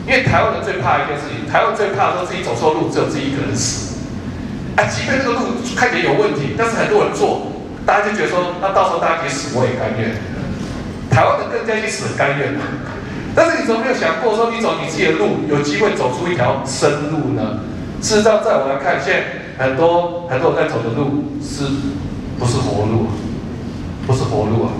因为台湾人最怕一件事情，台湾最怕说自己走错路，只有自己一个人死。啊，即便这个路看起来有问题，但是很多人做，大家就觉得说，那到时候大家一起死我也甘愿。台湾人更加去死甘愿。但是你怎么没有想过说，你走你自己的路，有机会走出一条生路呢？事实上，在我来看，现在很多很多人在走的路，是不是活路？不是活路啊！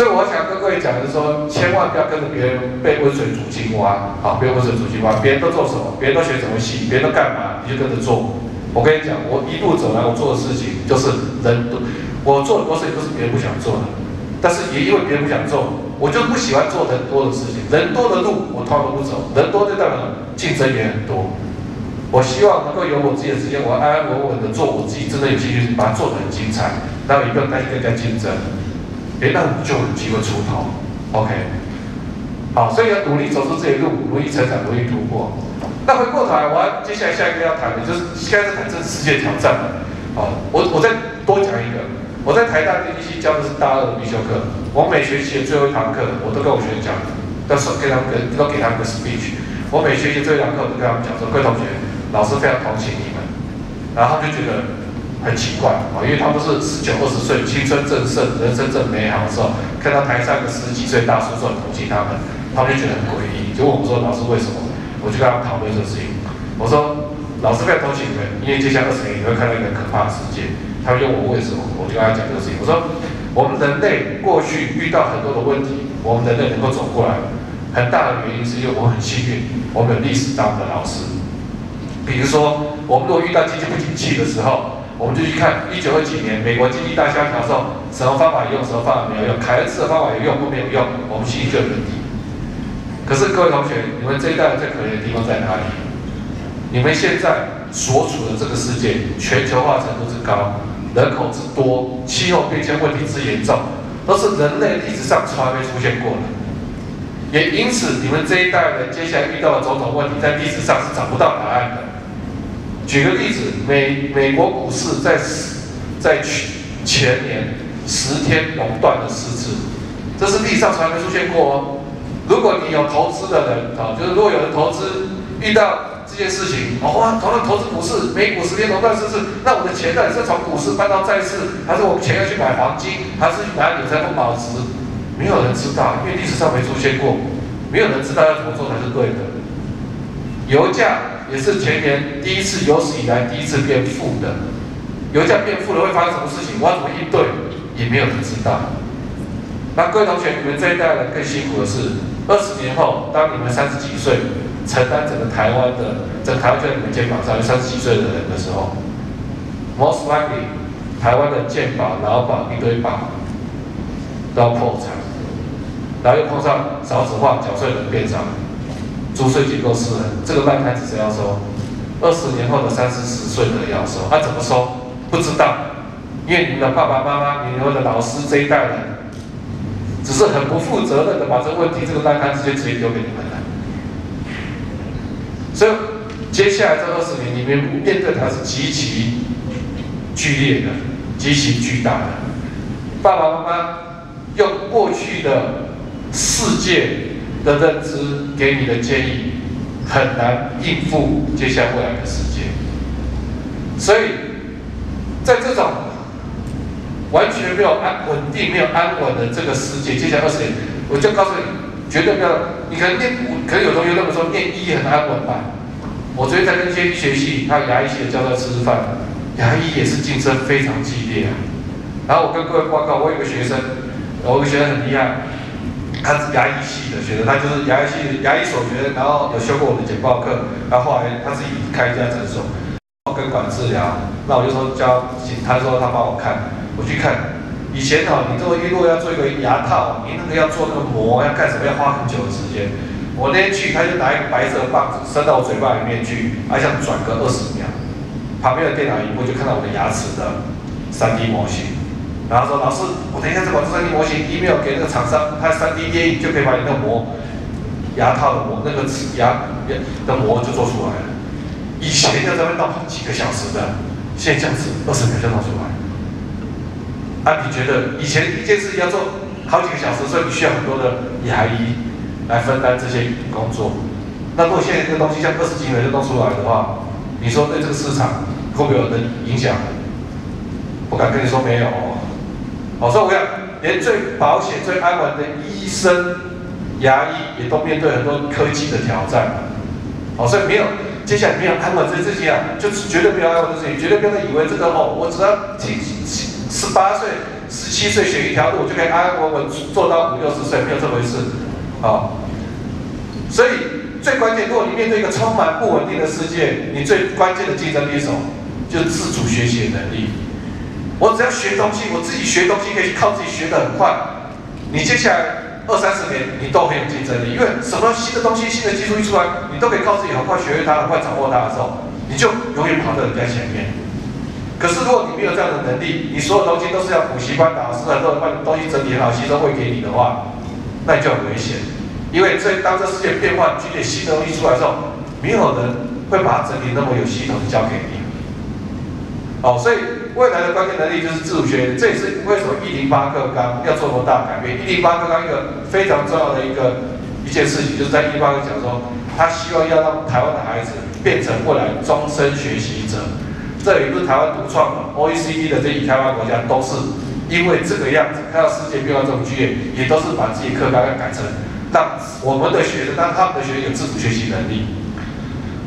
所以我想跟各位讲的是说，千万不要跟着别人被温水煮青蛙，好，被温水煮青蛙。别人都做什么？别人都学什么戏？别人都干嘛？你就跟着做。我跟你讲，我一路走来，我做的事情就是人都，我做很多事情都是别人不想做的，但是也因为别人不想做，我就不喜欢做人多的事情。人多的路我通常不走，人多就代表竞争也很多。我希望能够有我自己的时间，我安安稳稳的做我自己真的有兴趣，把它做得很精彩，然后也不用担心跟人家竞争。哎，那你就有机会出头，OK，好，所以要努力走出这一路，努力成长，努力突破。那回过头来，我接下来下一个要谈的就是现在是谈这世界挑战了。好，我我再多讲一个，我在台大电机系教的是大二的必修课，我每学期的最后一堂课，我都跟我学生讲，都是给他们跟都给他们个 speech。我每学期最后一堂课，我都跟他们讲说，各位同学，老师非常同情你们，然后他就觉得。很奇怪啊，因为他们是十九二十岁，青春正盛，人生正美好的时候，看到台上的十几岁大叔说同情他们，他们就觉得很诡异，就问我说：“老师为什么？”我就跟他们讨论这个事情。我说：“老师不要同情你们，因为接下来二十年你会看到一个可怕的世界。”他们问我为什么，我就跟他讲这个事情。我说：“我们人类过去遇到很多的问题，我们人类能够走过来，很大的原因是因为我们很幸运，我们有历史当的老师。比如说，我们如果遇到经济不景气的时候，我们就去看一九二几年美国经济大萧条时候，什么方法有用，什么方法没有用，凯恩斯的方法有用或没有用，我们心里就有问题。可是各位同学，你们这一代人最可怜的地方在哪里？你们现在所处的这个世界，全球化程度之高，人口之多，气候变迁问题之严重，都是人类历史上从来没出现过的。也因此，你们这一代人接下来遇到的种种问题，在历史上是找不到答案的。举个例子，美美国股市在在前年十天熔断了四次，这是历史上从来没出现过哦。如果你有投资的人啊，就是如果有人投资遇到这件事情，哦哇，同样投资股市，美股十天熔断四次，那我的钱到底是从股市搬到债市，还是我钱要去买黄金，还是去买理财不保值？没有人知道，因为历史上没出现过，没有人知道要怎么做才是对的。油价。也是前年第一次有史以来第一次变负的，油价变负了会发生什么事情？我要怎么应对？也没有人知道。那各位同学，你们这一代人更辛苦的是，二十年后，当你们三十几岁，承担整个台湾的，整个台湾在你们肩膀上，有三十几岁的人的时候，most likely，台湾的健保、劳保一堆保都要破产，然后又碰上少子化，缴税人变少。租税结构是这个烂摊子谁要收？二十年后的三四十岁的要收，他怎么收？不知道，因为你们的爸爸妈妈、你们的老师这一代人，只是很不负责任的把这个问题、这个烂摊子就直接丢给你们了。所以接下来这二十年，你们面对的是极其剧烈的、极其巨大的。爸爸妈妈用过去的世界。的认知给你的建议很难应付接下来未来的世界，所以在这种完全没有安稳定、没有安稳的这个世界，接下来二十年，我就告诉你，绝对不要。你可能念，可能有同学认为说念医很安稳吧？我昨天在跟一些医学系、还有牙医系的教授吃吃饭，牙医也是竞争非常激烈啊。然后我跟各位报告，我有个学生，我有个学生很厉害。他是牙医系的学生，他就是牙医系牙医所学，然后有修过我的简报课，然后后来他自己开一家诊所，根管治疗。那我就说教，他说他帮我看，我去看。以前哦，你做如果要做一个牙套，你那个要做那个膜，要干什么要花很久的时间。我那天去，他就拿一个白色的棒子伸到我嘴巴里面去，还想转个二十秒，旁边的电脑荧幕就看到我的牙齿的三 D 模型。然后说老师，我等一下再把这三 D 模型 email 给那个厂商，他三 D 电影就可以把你那个膜牙套的膜那个牙牙的膜就做出来了。以前要在那闹几个小时的，现在这样子二十秒就弄出来。啊，你觉得以前一件事情要做好几个小时，所以你需要很多的牙医来分担这些工作。那如果现在这个东西像二十几秒就弄出来的话，你说对这个市场会不会有人影响？不敢跟你说没有。好，所以我讲，连最保险、最安稳的医生、牙医也都面对很多科技的挑战。好，所以没有接下来没有安稳这这些啊，就是绝对没有安稳这些，绝对不要以为这个哦，我只要七十八岁、十七岁选一条路，就可以安安稳稳做到五六十岁，没有这回事。好，所以。最关键，如果你面对一个充满不稳定的世界，你最关键的竞争对手就自主学习的能力。我只要学东西，我自己学东西可以靠自己学得很快。你接下来二三十年，你都很有竞争力，因为什么新的东西、新的技术一出来，你都可以靠自己很快学会它、很快掌握它的时候，你就永远跑在人家前面。可是如果你没有这样的能力，你所有东西都是要补习班老师很多人把东西整理好、吸收会给你的话，那你就很危险。因为这当这世界变换、剧烈新的东西出来之后，没有人会把它整理那么有系统的交给你。哦，所以未来的关键能力就是自主学习，这也是为什么一零八课纲要做那么大改变。一零八课纲一个非常重要的一个一件事情，就是在一零八讲说，他希望要让台湾的孩子变成未来终身学习者。这也不是台湾独创的，OECD 的这一开发国家都是因为这个样子，看到世界变化这么剧烈，也都是把自己课纲要改成。让我们的学生，让他们的学生有自主学习能力。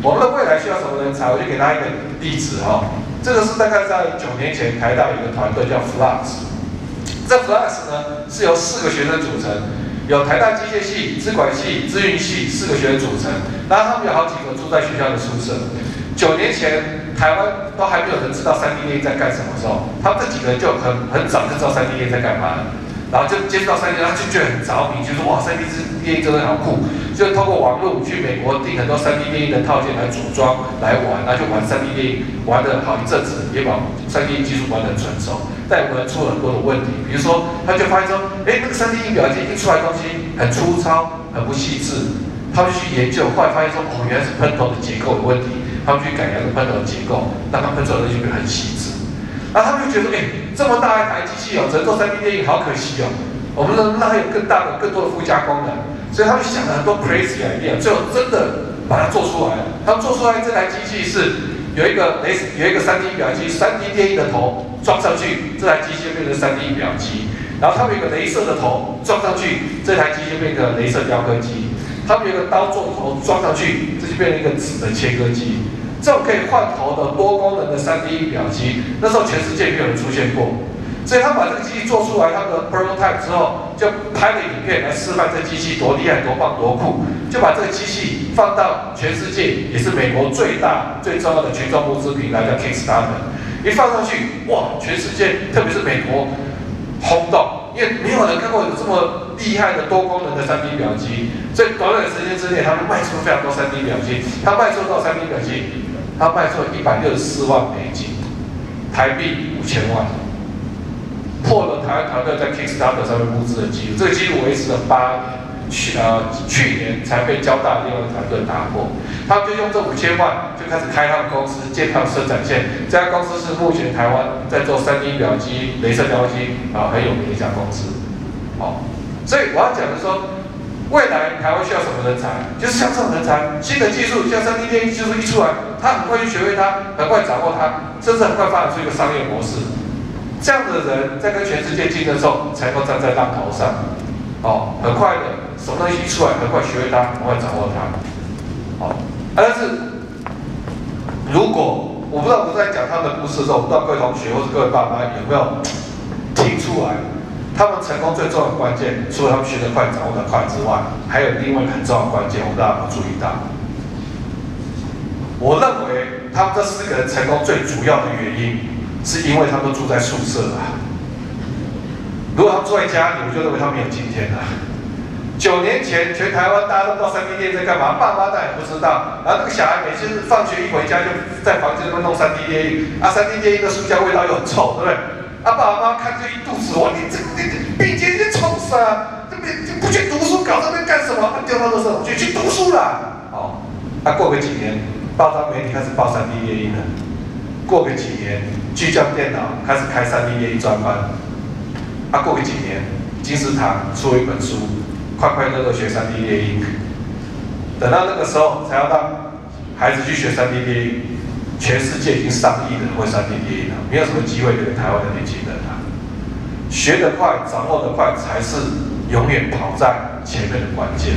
我们的未来需要什么人才？我就给大家一个例子哈。这个是大概在九年前台大有一个团队叫 Flux。这 Flux 呢是由四个学生组成，有台大机械系、资管系、资运系四个学生组成。然后他们有好几个住在学校的宿舍。九年前台湾都还没有人知道三 D 电影在干什么时候，他们这几个人就很很早就知道三 D 电影在干嘛了。然后就接触到三 D，他就觉得很着迷，就说哇，三 D 是电影真的好酷，就通过网络去美国订很多三 D 电影的套件来组装来玩，那就玩三 D 电影，玩了好一阵子，也把三 D 技术玩得很成熟。但我们出了很多的问题，比如说他就发现说，哎，那个三 D 印表机印出来东西很粗糙，很不细致，他们去研究，后来发现说，哦，原来是喷头的结构有问题，他们去改良喷头的结构，让它喷出来的东西变得很细致。然后他们就觉得，哎，这么大一台机器哦，只能做 3D 电影，好可惜哦。我们能让它有更大的、更多的附加功能，所以他们想了很多 crazy idea，最后真的把它做出来了。他们做出来这台机器是有一个雷，有一个 3D 表机，3D 电影的头装上去，这台机器就变成 3D 表机。然后他们有个镭射的头装上去，这台机就变成镭射雕刻机。他们有个刀座头装上去，这就变成一个纸的切割机。这种可以换头的多功能的 3D 表机，那时候全世界没有人出现过，所以他把这个机器做出来，他的 prototype 之后，就拍了影片来示范这机器多厉害、多棒、多酷，就把这个机器放到全世界，也是美国最大、最重要的群众募资平台叫 Kickstarter，一放上去，哇，全世界，特别是美国轰动，因为没有人看过有这么厉害的多功能的 3D 表机，所以短短时间之内，他们卖出非常多 3D 表机，他卖出多少 3D 表机？他卖出一百六十四万美金，台币五千万，破了台湾团队在 Kingsw 上面募资的记录。这个记录维持了八年，去呃去年才被交大另外团队打破。他们就用这五千万就开始开他们公司，建他们生产线。这家公司是目前台湾在做三 D 表机、镭射雕机啊很有名的一家公司。好，所以我要讲的说。未来台湾需要什么人才？就是像这种人才，新的技术，像三 D 电影技术一出来，他很快就学会它，很快掌握它，甚至很快发展出一个商业模式。这样的人在跟全世界竞争的时候，才能够站在浪头上。哦，很快的，什么东西一出来，很快学会它，很快掌握它。好，但是如果我不知道我在讲他的故事的时候，我不知道各位同学或者各位爸妈有没有听出来？他们成功最重要的关键，除了他们学得快、掌握得快之外，还有另外一个很重要的关键，我们大家有注意到。我认为他们这四个人成功最主要的原因，是因为他们住在宿舍啊。如果他们住在家里，我就认为他们有今天了。九年前，全台湾大家都不知道三 D 电影在干嘛，爸妈当然不知道。然后那个小孩每次放学一回家，就在房间里面弄三 D 电影，啊，三 D 电影的塑胶味道又很臭，对不对？阿爸阿妈妈看这一肚子火，你这你这毕竟你冲死啊！这边不去读书，搞这边干什么？他丢到的时候就去读书了。哦，啊，过个几年，报章媒体开始报三 D 电影了，过个几年，巨匠电脑开始开 3D 列印专班，啊，过个几年，金石堂出了一本书，快快乐乐学 3D 列印。等到那个时候，才要让孩子去学 3D 列印，全世界已经上亿人会 3D 列印了，没有什么机会给台湾的年轻人啊。学得快，掌握得快，才是永远跑在前面的关键。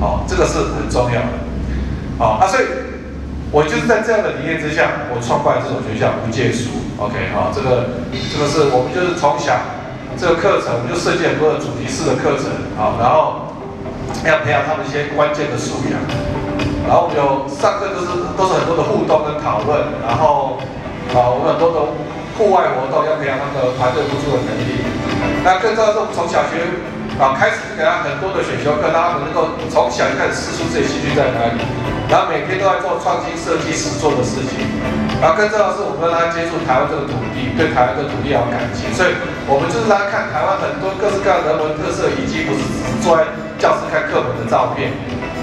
好，这个是很重要的。好，啊，所以。我就是在这样的理念之下，我创办这种学校无界书，OK 哈，这个这个是我们就是从小这个课程，我们就设计很多的主题式的课程，好，然后要培养他们一些关键的素养，然后我们有上课都是都是很多的互动跟讨论，然后啊，我们很多的户外活动要培养他们的团队合作的能力，那更重要是我们从小学啊开始就给他很多的选修课，让他们能够从小就开始试出自己兴趣在哪里。然后每天都在做创新设计实做的事情，然后更重要是，我们让他接触台湾这个土地，对台湾这个土地要有感情，所以我们就是让他看台湾很多各式各样的人文特色，以及不是只是坐在教室看课本的照片，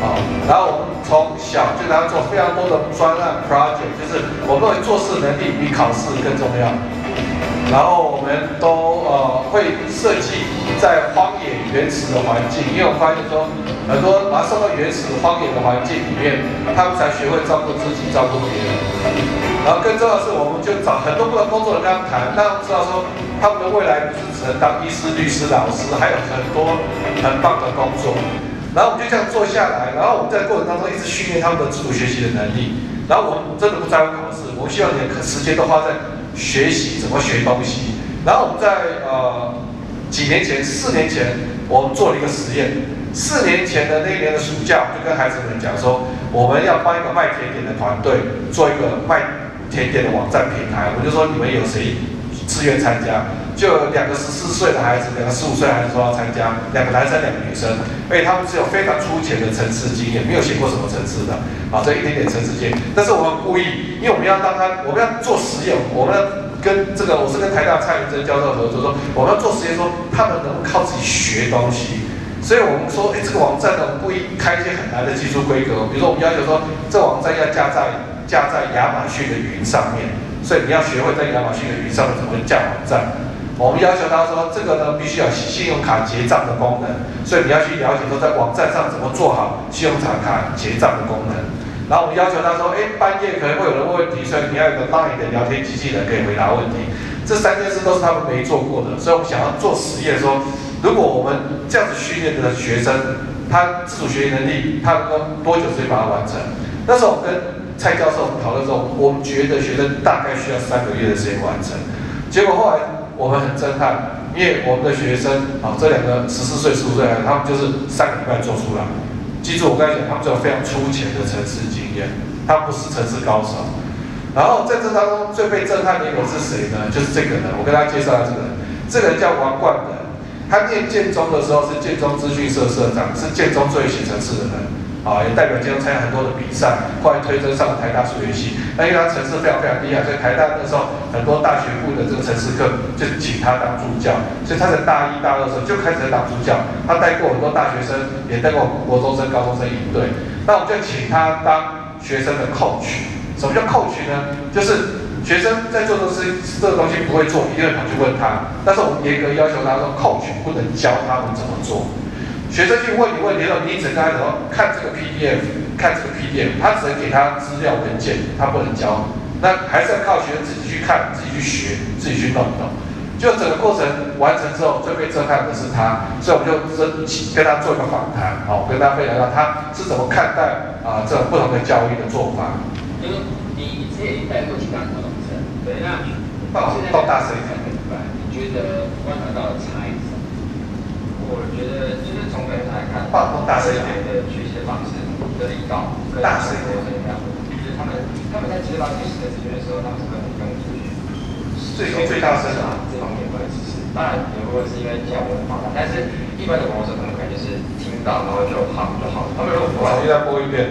啊，然后我们从小就让他做非常多的专案 project，就是我们认为做事能力比考试更重要。然后我们都呃会设计在荒野原始的环境，因为我发现说很多把他送到原始荒野的环境里面，他们才学会照顾自己、照顾别人。然后更重要的是，我们就找很多不同工作人跟他们谈，让他们知道说他们的未来不是只能当医师、律师、老师，还有很多很棒的工作。然后我们就这样做下来，然后我们在过程当中一直训练他们的自主学习的能力。然后我们真的不在乎考试，我们希望你的时间都花在。学习怎么学东西，然后我们在呃几年前，四年前，我们做了一个实验。四年前的那一年的暑假，我就跟孩子们讲说，我们要帮一个卖甜点的团队做一个卖甜点的网站平台。我就说你们有谁自愿参加？就有两个十四岁的孩子，两个十五岁孩子说要参加，两个男生，两个女生。而且他们是有非常粗浅的城市经验，没有写过什么城市的。啊，这一点点层次间，但是我们故意，因为我们要让他，我们要做实验，我们要跟这个，我是跟台大蔡云珍教授合作，说我们要做实验，说他们能靠自己学东西，所以我们说，哎，这个网站呢，我们故意开一些很难的技术规格，比如说我们要求说，这网站要架在架在亚马逊的云上面，所以你要学会在亚马逊的云上面怎么架网站。我们要求他说，这个呢必须要信用卡结账的功能，所以你要去了解说，在网站上怎么做好信用卡卡结账的功能。然后我们要求他说，哎，半夜可能会有人问问题，所以你要有个 Line 的聊天机器人可以回答问题。这三件事都是他们没做过的，所以我们想要做实验，说如果我们这样子训练的学生，他自主学习能力，他能够多久时间把它完成？那时候我跟蔡教授讨论说，我们觉得学生大概需要三个月的时间完成。结果后来。我们很震撼，因为我们的学生啊，这两个十四岁、十五岁孩子，他们就是三个礼拜做出来。记住我刚才讲，他们有非常粗浅的城市经验，他不是城市高手。然后在这当中最被震撼的一个是谁呢？就是这个人，我跟大家介绍一下这个人，这个人叫王冠仁，他念建中的时候是建中资讯社社长，是建中最会写城市的人。啊，也代表建中参加很多的比赛，后来推升上台大数学系。那因为他城市非常非常厉害，所以台大那时候很多大学部的这个城市课就请他当助教。所以他在大一、大二的时候就开始在当助教。他带过很多大学生，也带过国中生、高中生营队。那我们就请他当学生的 coach。什么叫 coach 呢？就是学生在做的事，这个东西不会做，一定会跑去问他。但是我们严格要求他说，coach 不能教他们怎么做。学生去问你问题的时候，你只跟他说看这个 PDF，看这个 PDF，他只能给他资料文件，他不能教。那还是要靠学生自己去看，自己去学，自己去弄弄。就整个过程完成之后，最被震撼的是他，所以我们就跟跟他做一个访谈，好，跟他分享到他是怎么看待啊这种不同的教育的做法。因为你之前已经带过其他高中生，对，那到到大声一点，你觉得观察到的差异？我觉得就是从本质上来看，大声一点的学习方式的引导，大声一点，就是他们他们在接到学习的资讯的时候，他们是很用心去最最大声啊，这方面会支持。当然有部分是因为教我的方法，但是一般的模式可能可能就是听到然后就好就好了。他们如果不重新再播一遍，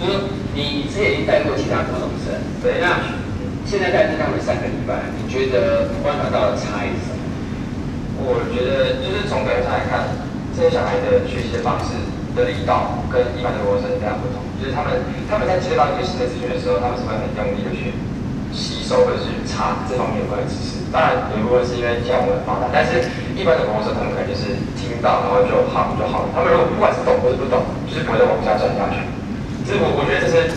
就是你之前已经带过其他高中生，对，那现在带这他们三个礼拜，你觉得观察到的差异是什么？我觉得就是从本质上来看，这些小孩的学习的方式的力道跟一般的国生非常不同。就是他们他们在接到一些新的资讯的时候，他们是会很用力的去吸收或者是查这方面有关的知识。当然，有一部分是因为像我们发达，但是一般的国生他们可能就是听到然后就好就好了。他们如果不管是懂或是不懂，就是不会再往下转下去。这我我觉得这是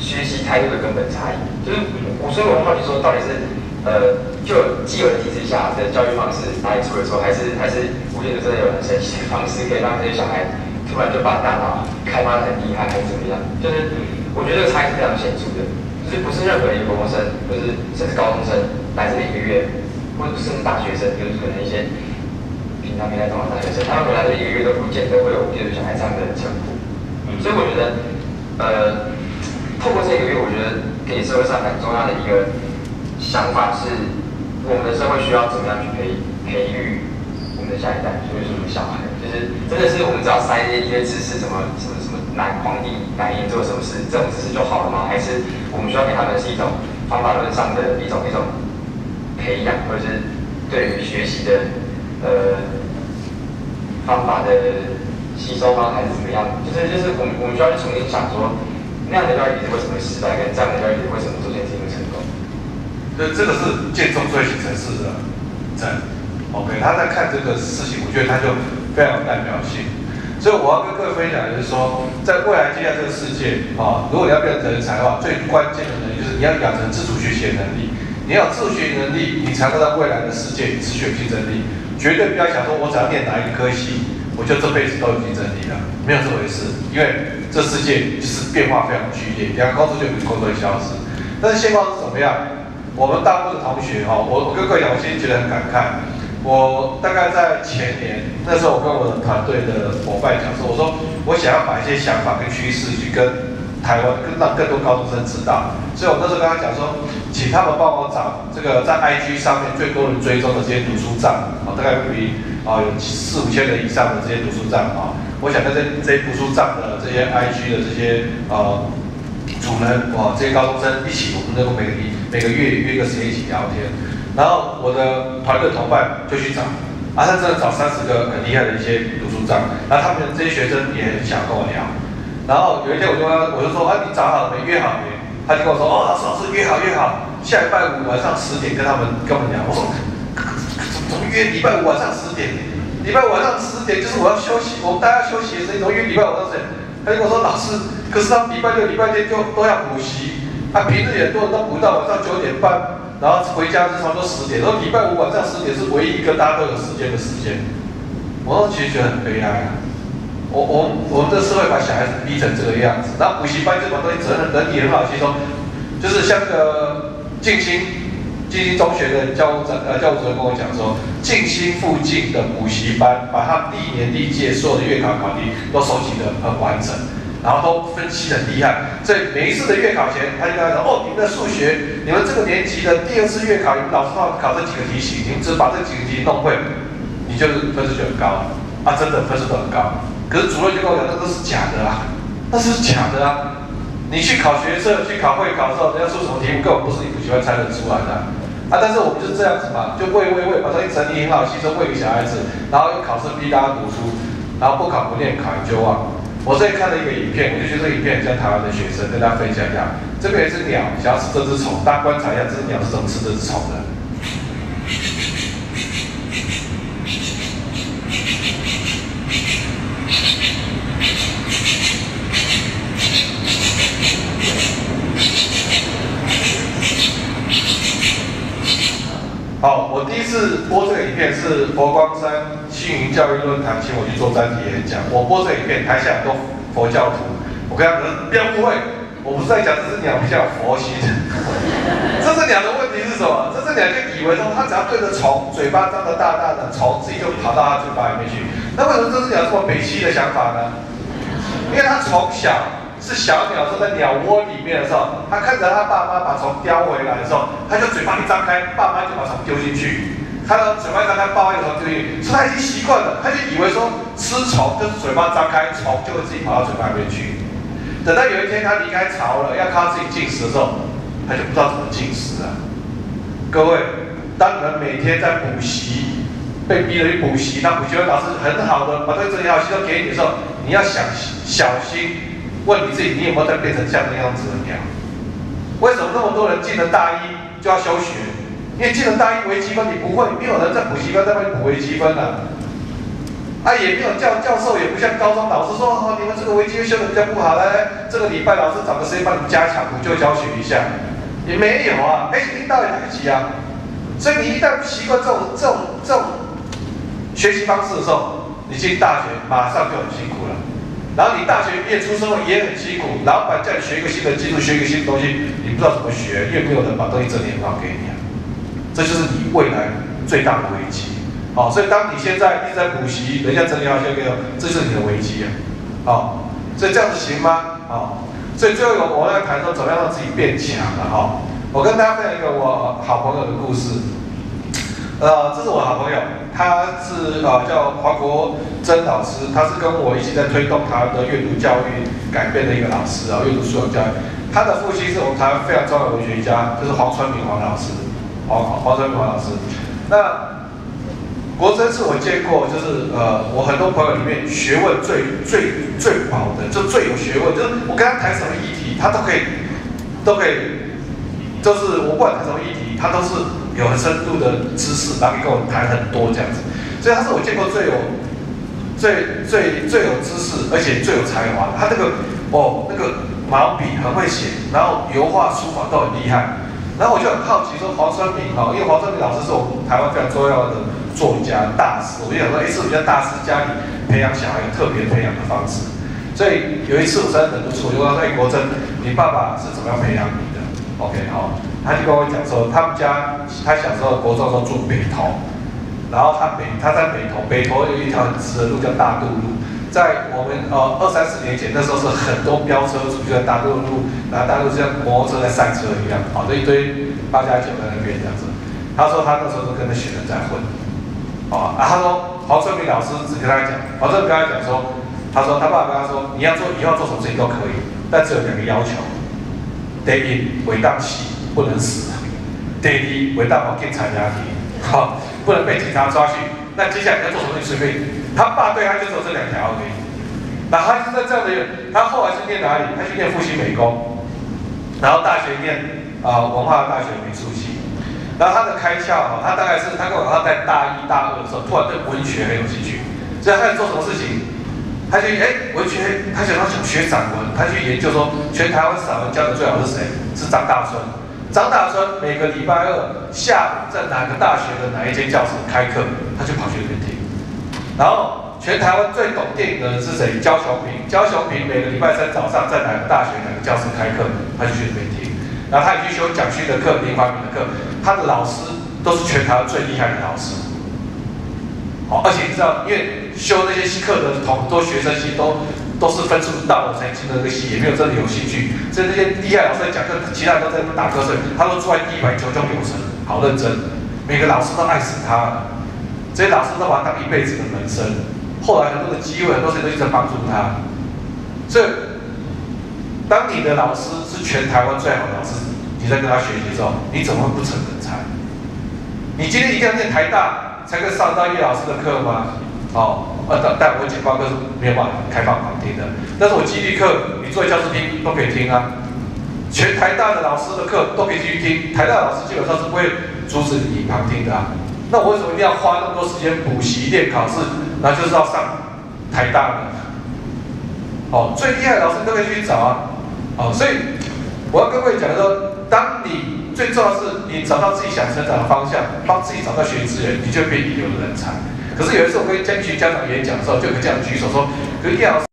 学习态度的根本差异。就是我所以我好奇说，到底是呃就既有的体制下的教育方式哪里出了错，还是还是无限的真的有很神奇的方式可以让这些小孩。突然就把大脑开发的很厉害，还是怎么样？就是我觉得这个差异是非常显著的，就是不是任何一个国生，就是甚至高中生来这一个月，或者甚至大学生，就是可能一些平常没来上的大学生，他们回来这一个月都不见得会有别的小孩这样的成果。所以我觉得，呃，透过这个月，我觉得给社会上很重要的一个想法是，我们的社会需要怎么样去培培育我们的下一代，就是我们小孩。就是真的是我们只要塞一些知识，什么什么什么男皇帝南印做什么事，这种知识就好了吗？还是我们需要给他们是一种方法论上的一种一种培养，或者是对于学习的呃方法的吸收吗？还是怎么样？就是就是我们我们需要去重新想说，那样的教育体制为什么失败，跟这样的教育体制为什么逐渐进入成？这这个是建中最形成式的在 OK，他在看这个事情，我觉得他就。非常有代表性，所以我要跟各位分享就是说，在未来接下来这个世界啊，如果你要变成人才的话，最关键的能力就是你要养成自主学习的能力。你要自主学习能力，你才能在未来的世界持续有竞争力。绝对不要想说，我只要念哪一个科系，我就这辈子都有竞争力了，没有这回事。因为这世界是变化非常剧烈，两个公司就工作会消失。但是现况是怎么样？我们大部分同学哈，我我跟各位讲，我其实觉得很感慨。我大概在前年那时候，我跟我的团队的伙伴讲说，我说我想要把一些想法跟趋势去跟台湾，跟让更多高中生知道。所以我那时候跟他讲说，请他们帮我找这个在 IG 上面最多人追踪的这些读书站，啊，大概比啊有四五千人以上的这些读书站啊，我想跟这这些读书站的这些 IG 的这些呃我们哇，这些高中生一起，我们能够每个每个月约个时间一起聊天。然后我的团队同伴就去找，啊，他真的找三十个很厉害的一些读书账，然后他们这些学生也很想跟我聊。然后有一天我就我就说啊，你找好没？约好没？他就跟我说哦，老师老师约好约好，下礼拜五晚上十点跟他们跟我们聊。我说怎么约礼拜五晚上十点？礼拜五晚上十点就是我要休息，我们大家休息的时间，怎么约礼拜五晚上十点？他就跟我说老师，可是他礼拜六礼拜天就都要补习，他平日也多人都补到晚上九点半。然后回家是差不多十点，然后礼拜五晚上十点是唯一一个大家都有时间的时间。我说其实觉得很悲哀啊！我我我们这社会把小孩子逼成这个样子，然后补习班这种东西，责任人也很好吸收，就是像个静心静心中学的教务长呃教务主任跟我讲说，静心附近的补习班把他历年历届所有的月考考题都收集的很完整。然后都分析很厉害，所以每一次的月考前，他就跟他说：“哦，你们的数学，你们这个年级的第二次月考，你们老师要考这几个题型，你们只把这几个题弄会，你就是分数就很高啊，真的分数都很高。可是主任就跟我讲，那都是假的啊，那是假的啊。你去考学测，去考会考的时候，人家出什么题目，根本不是你补习班猜得出来的。啊但是我们就是这样子嘛，就喂喂喂，把东西整理好，吸收喂给小孩子，然后用考试逼大家读书，然后不考不念，考研就忘。”我最近看了一个影片，我就觉得这个影片很像台湾的学生跟大家分享一下，这边一只鸟想要吃这只虫，大家观察一下这只鸟是怎么吃这只虫的。好，我第一次播这个影片是佛光山星云教育论坛请我去做专题演讲。我播这个影片，台下很多佛教徒，我跟他们不要误会，我不是在讲这只鸟比较佛心。这只鸟的问题是什么？这只鸟就以为说，它只要对着虫，嘴巴张得大大的，虫自己就跑到它嘴巴里面去。那为什么这只鸟这么北西的想法呢？因为它从小。是小鸟坐在鸟窝里面的时候，它看着它爸妈把虫叼回来的时候，它就嘴巴一张开，爸妈就把虫丢进去。他的嘴巴张开，爸妈就虫丢进去，所以它已经习惯了，他就以为说吃虫就是嘴巴张开，虫就会自己跑到嘴巴里面去。等到有一天他离开巢了，要靠自己进食的时候，他就不知道怎么进食了。各位，当你们每天在补习，被逼着去补习，那补习老师很好的把这个药吸收给你的时候，你要想小心。问你自己，你有没有在变成这样的样子的鸟？为什么那么多人进了大一就要休学？因为进了大一微积分你不会，没有人在补习班在帮你补微积分的。啊，也没有教教授，也不像高中老师说，哦，你们这个微积分修的比较不好，嘞，这个礼拜老师找个时间帮你加强补救教学一下。也没有啊，哎，听到也来不及啊。所以你一旦习惯这种这种这种学习方式的时候，你进大学马上就很辛苦了。然后你大学毕业出社会也很辛苦，老板叫你学一个新的技术，学一个新的东西，你不知道怎么学，因为没有人把东西整理好给你啊。这就是你未来最大的危机。好，所以当你现在一直在补习，人家整理好就给我，这是你的危机啊。好，所以这样子行吗？好，所以最后我我要谈说怎么样让自己变强了哈。我跟大家分享一个我好朋友的故事。呃，这是我好朋友，他是呃叫黄国珍老师，他是跟我一起在推动台湾的阅读教育改变的一个老师啊，阅读素养教育。他的父亲是我们台湾非常重要的文学家，就是黄春明黄老师。黄黄春华老师，那国珍是我见过，就是呃，我很多朋友里面学问最最最薄的，就最有学问，就是我跟他谈什么议题，他都可以都可以，就是我不管谈什么议题，他都是有很深度的知识，然后跟我谈很多这样子，所以他是我见过最有最最最有知识，而且最有才华。他那个哦，那个毛笔很会写，然后油画书法都很厉害。然后我就很好奇，说黄春明哈，因为黄春明老师是我们台湾非常重要的作家大师，我就想说，哎，是不是在大师家里培养小孩特别培养的方式？所以有一次我真的忍不住，我就问哎，国珍，你爸爸是怎么样培养你的？OK 好，他就跟我讲说，他们家他小时候国中时候住北投，然后他北他在北投，北投有一条很直的路叫大渡路。在我们呃二三十年前，那时候是很多飙车族就在大陆路，然后大陆像摩托车在赛车一样，跑着一堆八加九在那边这样子。他说他那时候是跟着学人在混，啊，他说黄春明老师只跟他讲，黄春明跟他讲说，他说他爸爸跟他说，你要做以后做什么事情都可以，但只有两个要求：第一，违当气不能死；第二，违当黄警察家庭，好，不能被警察抓去。那接下来你要做什么？你随便。他爸对他就走这两条而已，那他就在这样的，他后来是念哪里？他去念复兴美工，然后大学念啊文化大学美术系，然后他的开窍哈，他大概是他跟我说他在大一大二的时候，突然对文学很有兴趣，所以他在做什么事情？他就哎文学，他想要想学散文，他去研究说全台湾散文教的最好是谁？是张大春。张大春每个礼拜二下午在哪个大学的哪一间教室开课，他就跑去那边听。然后，全台湾最懂电影的人是谁？焦雄平。焦雄平每个礼拜三早上在哪个大学哪个教室开课，他就去那边听。然后他也去修蒋勋的课、林怀民的课。他的老师都是全台湾最厉害的老师。好，而且你知道，因为修那些课的同多学生其实都都是分数到了才进的那个系，也没有真的有兴趣。所以那些厉害老师在讲课，其他人都在那打瞌睡，他都坐在第一排炯炯有神，好认真。每个老师都爱死他。这些老师都把他当一辈子的门生，后来很多的机会，很多事都一直帮助他。所以，当你的老师是全台湾最好的老师，你在跟他学习的时候，你怎么会不成人才？你今天一定要念台大才可以上到叶老师的课吗？哦，呃，但但我简报课是没有办法开放旁听的，但是我基地课你坐在教室听都可以听啊。全台大的老师的课都可以继续听，台大老师基本上是不会阻止你旁听的。那我为什么一定要花那么多时间补习练考试？那就是要上台大呢？哦，最厉害的老师都可以去找啊！哦，所以我要跟各位讲说，当你最重要是你找到自己想成长的方向，帮自己找到学习资源，你就变一流的人才。可是有一次我跟一群家长演讲的时候，就有个这样举手说：，可是叶老师。